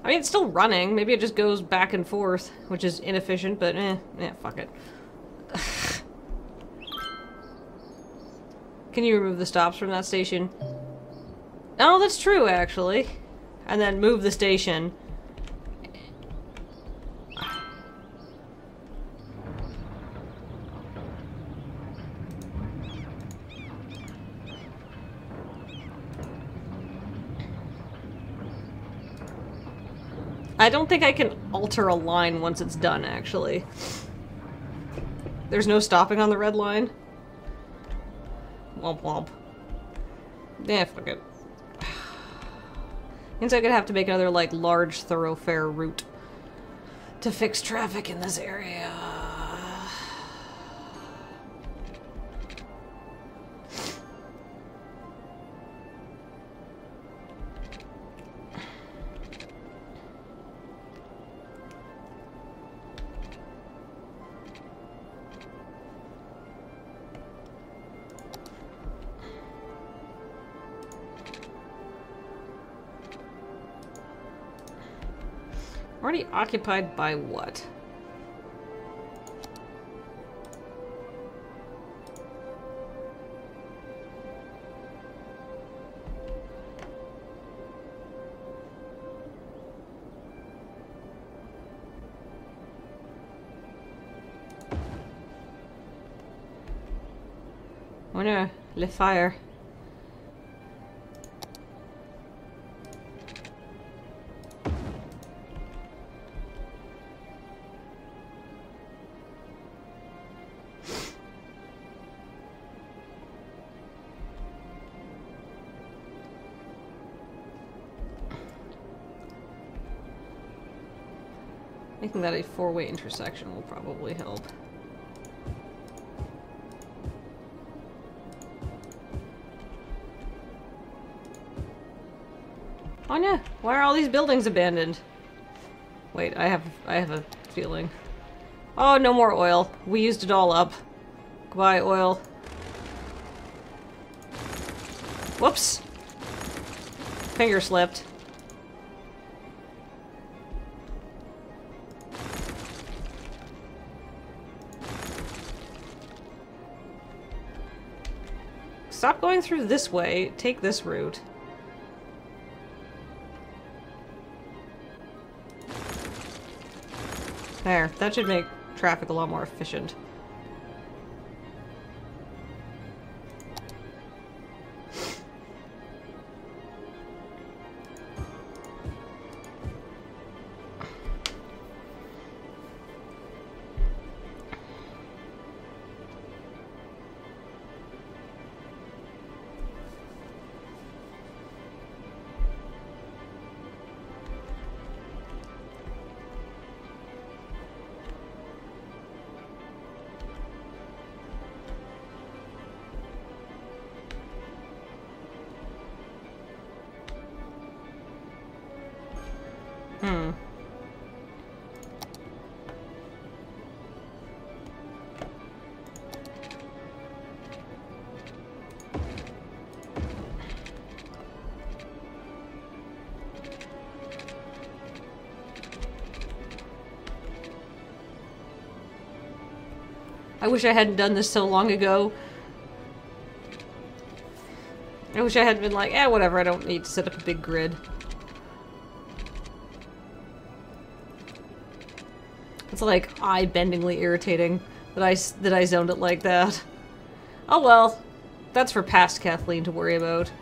I mean, it's still running. Maybe it just goes back and forth, which is inefficient, but eh, eh, fuck it. Can you remove the stops from that station? Oh, that's true, actually. And then move the station. Don't think I can alter a line once it's done, actually. There's no stopping on the red line? Womp womp. Yeah, fuck it. Means I could have to make another, like, large thoroughfare route to fix traffic in this area. Occupied by what? Wonder, le fire. That a four-way intersection will probably help. Anya, why are all these buildings abandoned? Wait, I have I have a feeling. Oh, no more oil. We used it all up. Goodbye, oil. Whoops. Finger slipped. Through this way. Take this route. There. That should make traffic a lot more efficient. Wish I hadn't done this so long ago. I wish I hadn't been like, eh, whatever, I don't need to set up a big grid. It's like eye-bendingly irritating that I, that I zoned it like that. Oh well, that's for past Kathleen to worry about.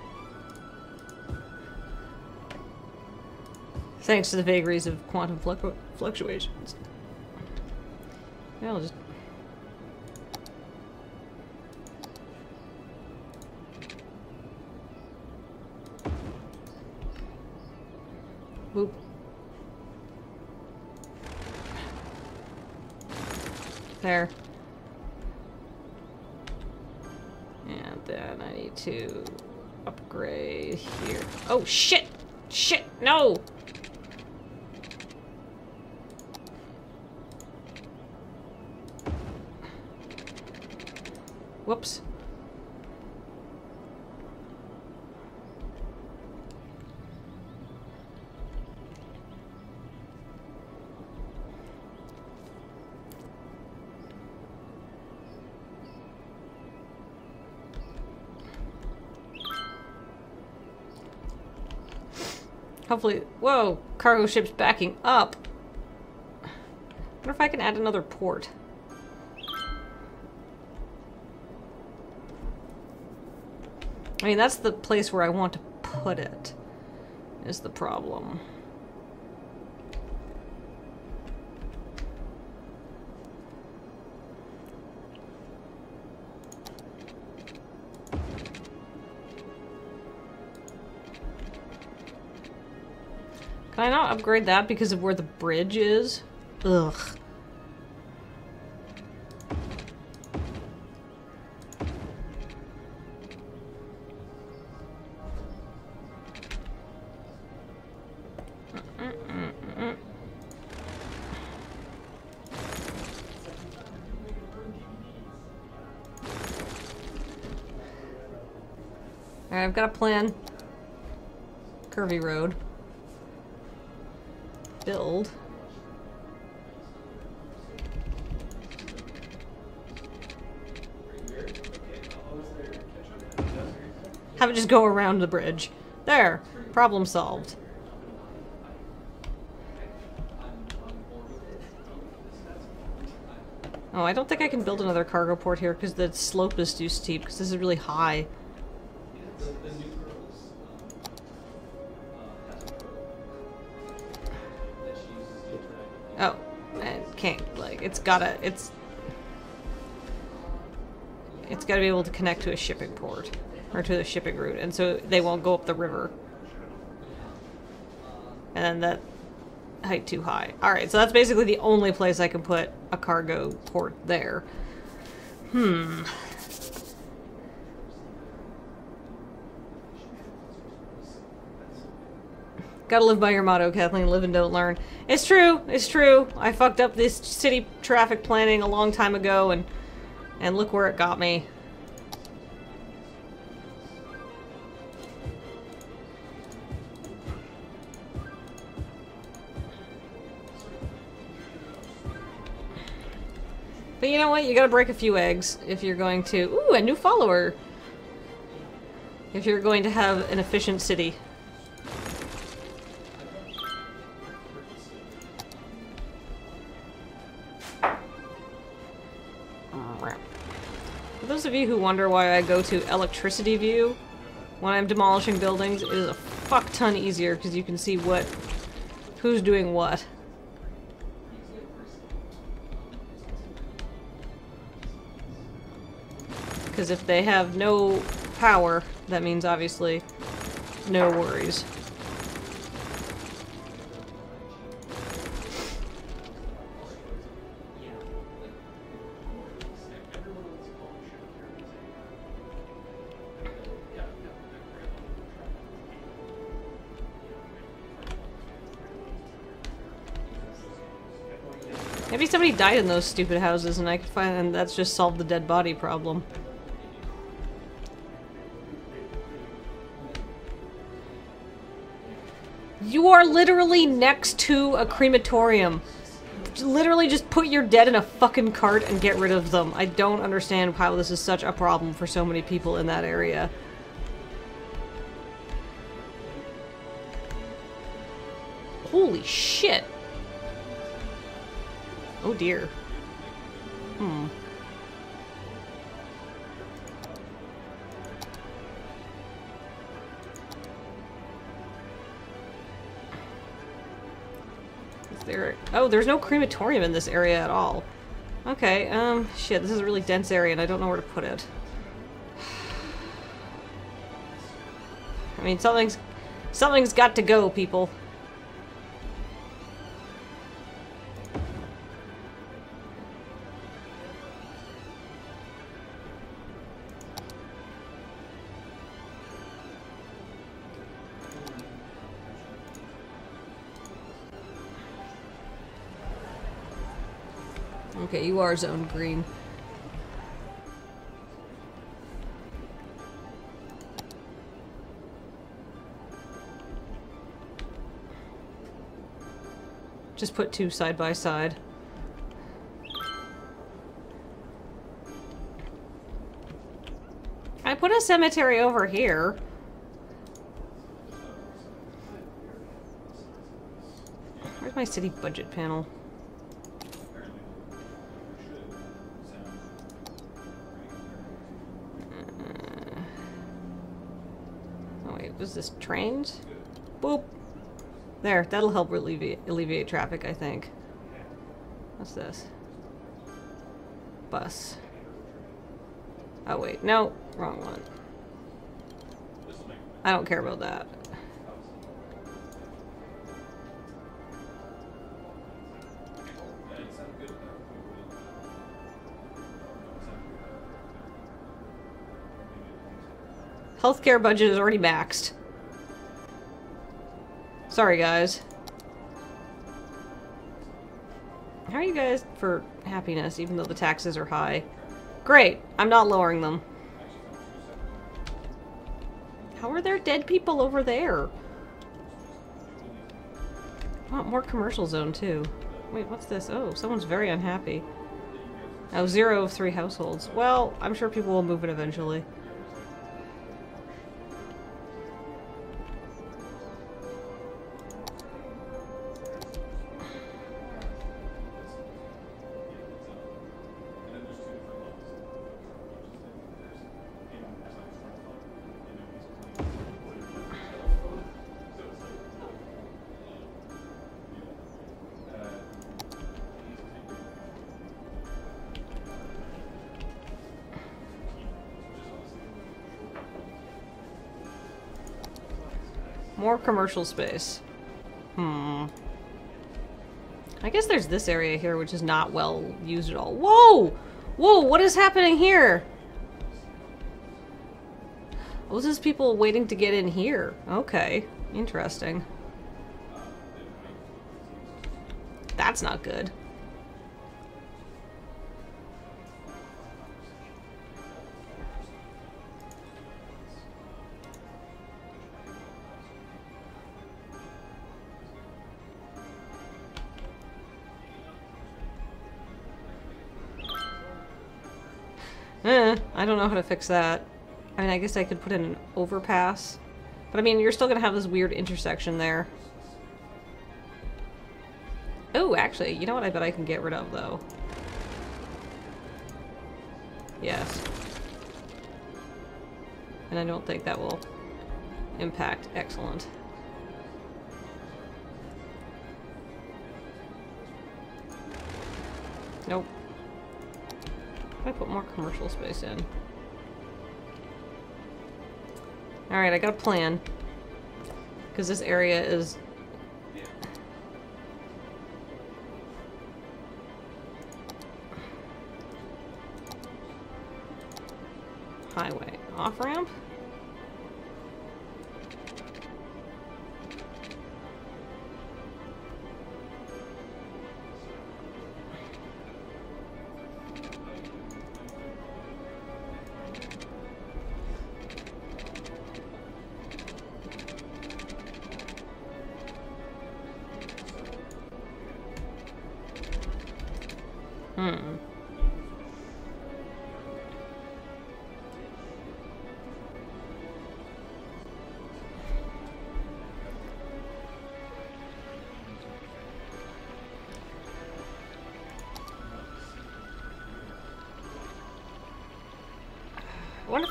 Thanks to the vagaries of quantum fluctu fluctuations. Yeah, I'll just. There. And then I need to upgrade here. Oh, shit! Shit! No! Whoops. Hopefully, whoa, cargo ship's backing up. wonder if I can add another port. I mean, that's the place where I want to put it, is the problem. Upgrade that because of where the bridge is? Ugh. I've got a plan. Curvy road build. Have it just go around the bridge. There. Problem solved. Oh, I don't think I can build another cargo port here because the slope is too steep because this is really high. Gotta, it's... It's gotta be able to connect to a shipping port. Or to the shipping route, and so they won't go up the river. And then that height too high. Alright, so that's basically the only place I can put a cargo port there. Hmm. Gotta live by your motto, Kathleen. Live and don't learn. It's true. It's true. I fucked up this city traffic planning a long time ago, and and look where it got me. But you know what? You gotta break a few eggs if you're going to... Ooh, a new follower! If you're going to have an efficient city. Who wonder why I go to electricity view when I'm demolishing buildings, it is a fuck ton easier because you can see what... who's doing what. Because if they have no power, that means obviously no worries. Somebody died in those stupid houses and I could find and that's just solved the dead body problem. You are literally next to a crematorium. Literally just put your dead in a fucking cart and get rid of them. I don't understand how this is such a problem for so many people in that area. Holy shit. Oh dear. Hmm. There... Oh, there's no crematorium in this area at all. Okay, um, shit, this is a really dense area and I don't know where to put it. I mean, something's... Something's got to go, people. Okay, you are zone green. Just put two side by side. I put a cemetery over here. Where's my city budget panel? Was this trains? Boop. There, that'll help alleviate, alleviate traffic, I think. What's this? Bus. Oh wait, no, wrong one. I don't care about that. Healthcare budget is already maxed. Sorry, guys. How are you guys for happiness, even though the taxes are high? Great. I'm not lowering them. How are there dead people over there? I want more commercial zone, too. Wait, what's this? Oh, someone's very unhappy. Oh, zero of three households. Well, I'm sure people will move it eventually. Commercial space. Hmm. I guess there's this area here which is not well used at all. Whoa! Whoa, what is happening here? Oh, this is people waiting to get in here. Okay, interesting. That's not good. I don't know how to fix that. I mean, I guess I could put in an overpass. But I mean, you're still gonna have this weird intersection there. Oh, actually, you know what I bet I can get rid of, though? Yes. And I don't think that will impact. Excellent. I put more commercial space in. Alright, I got a plan. Because this area is... Highway. Off-ramp?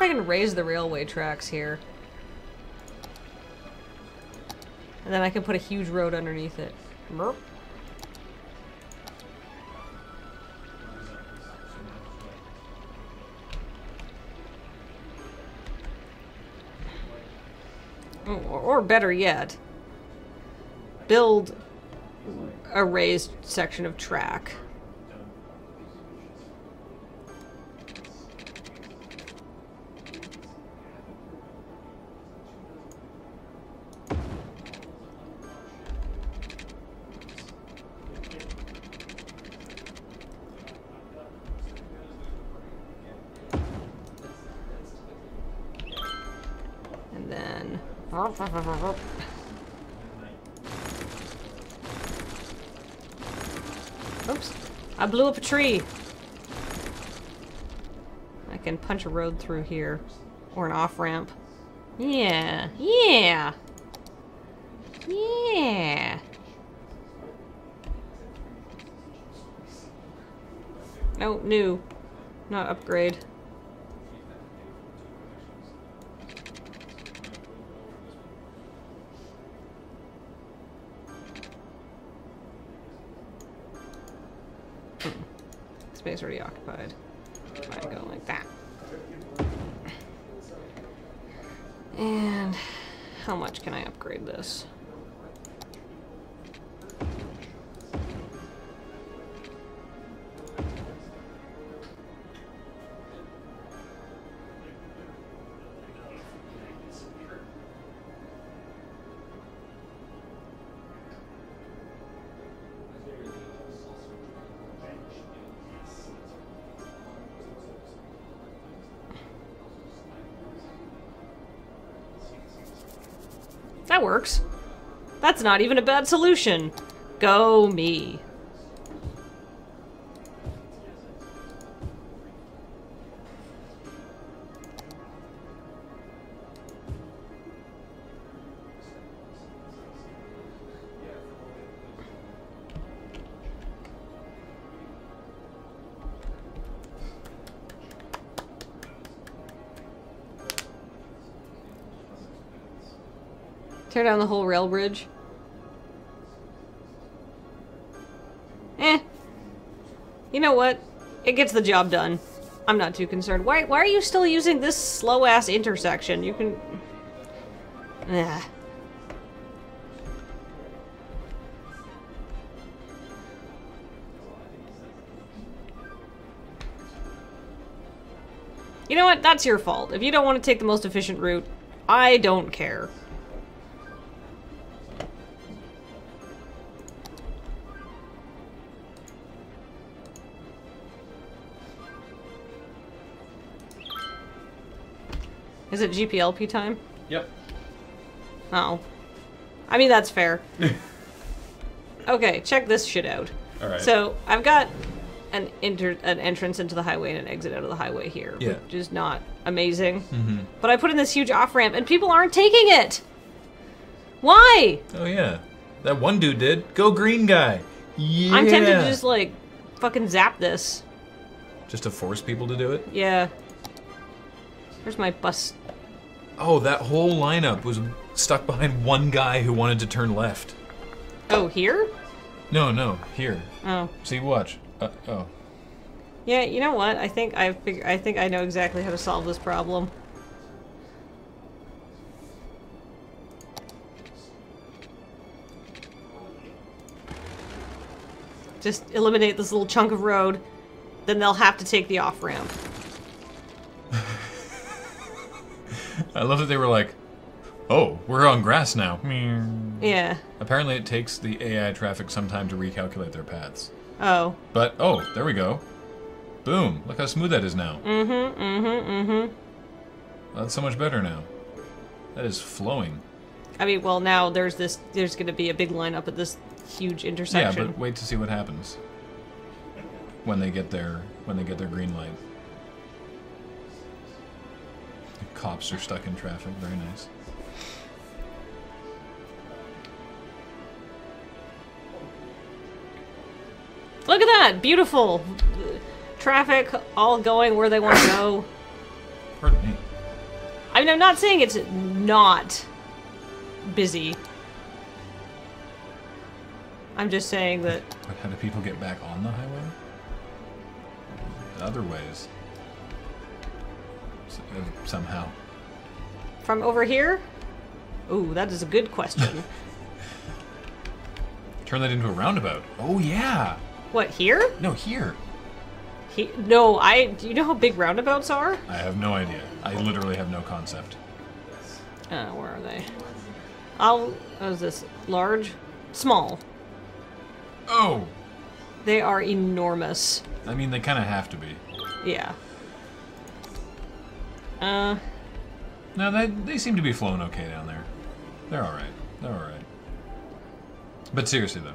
I can raise the railway tracks here. And then I can put a huge road underneath it. Merp. Or, or better yet, build a raised section of track. Blew up a tree. I can punch a road through here. Or an off-ramp. Yeah. Yeah. Yeah. No, new. Not upgrade. Space already occupied. I go like that. And how much can I upgrade this? That works. That's not even a bad solution. Go me. Tear down the whole rail bridge. Eh. You know what? It gets the job done. I'm not too concerned. Why, why are you still using this slow-ass intersection? You can... Eh. You know what? That's your fault. If you don't want to take the most efficient route, I don't care. Is it GPLP time? Yep. Oh. I mean, that's fair. okay, check this shit out. All right. So, I've got an inter- an entrance into the highway and an exit out of the highway here, Yeah. which is not amazing. Mm-hmm. But I put in this huge off ramp and people aren't taking it. Why? Oh yeah, that one dude did. Go green guy. Yeah. I'm tempted to just like fucking zap this. just to force people to do it. Yeah. Where's my bus? Oh, that whole lineup was stuck behind one guy who wanted to turn left. Oh, here? No, no, here. Oh. See, watch. Uh, oh, Yeah, you know what? I think I fig- I think I know exactly how to solve this problem. Just eliminate this little chunk of road, then they'll have to take the off ramp. I love that they were like, "Oh, we're on grass now." Yeah. Apparently, it takes the AI traffic some time to recalculate their paths. Oh. But oh, there we go. Boom! Look how smooth that is now. Mm-hmm. Mm-hmm. Mm-hmm. That's so much better now. That is flowing. I mean, well, now there's this. There's going to be a big lineup at this huge intersection. Yeah, but wait to see what happens when they get their when they get their green light. Cops are stuck in traffic. Very nice. Look at that! Beautiful! Traffic all going where they want to go. Pardon me. I mean, I'm not saying it's not busy. I'm just saying that. But how do people get back on the highway? Other ways. Somehow. From over here? Ooh, that is a good question. Turn that into a roundabout. Oh yeah. what, here? No, here. He- no, I. Do you know how big roundabouts are? I have no idea. I literally have no concept. Uh, where are they? I'll. What is this? Large? Small. Oh. They are enormous. I mean, they kind of have to be. Yeah. Uh. No, they they seem to be flowing okay down there. They're all right. They're all right. But seriously though,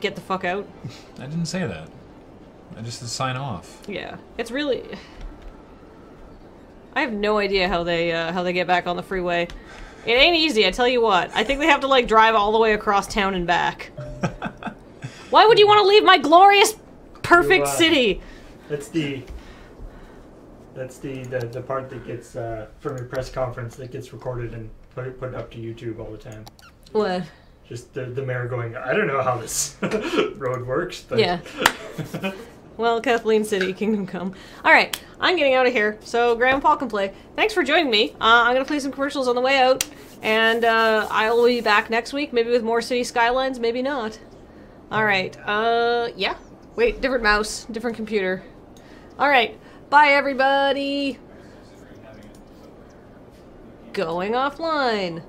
Get the fuck out. I didn't say that. I just said sign off. Yeah, it's really. I have no idea how they uh, how they get back on the freeway. It ain't easy, I tell you what. I think they have to like drive all the way across town and back. Why would you want to leave my glorious, perfect You, uh, city? That's the that's the, the, the part that gets uh, from your press conference that gets recorded and put put up to YouTube all the time. What? Just the, the mayor going, I don't know how this road works. But Yeah. Well, Kathleen City, Kingdom Come. All right, I'm getting out of here, so Graham Paul can play. Thanks for joining me. Uh, I'm gonna play some commercials on the way out, and uh, I will be back next week, maybe with more City Skylines, maybe not. All right. Uh, yeah. Wait, different mouse, different computer. All right. Bye, everybody. Going offline.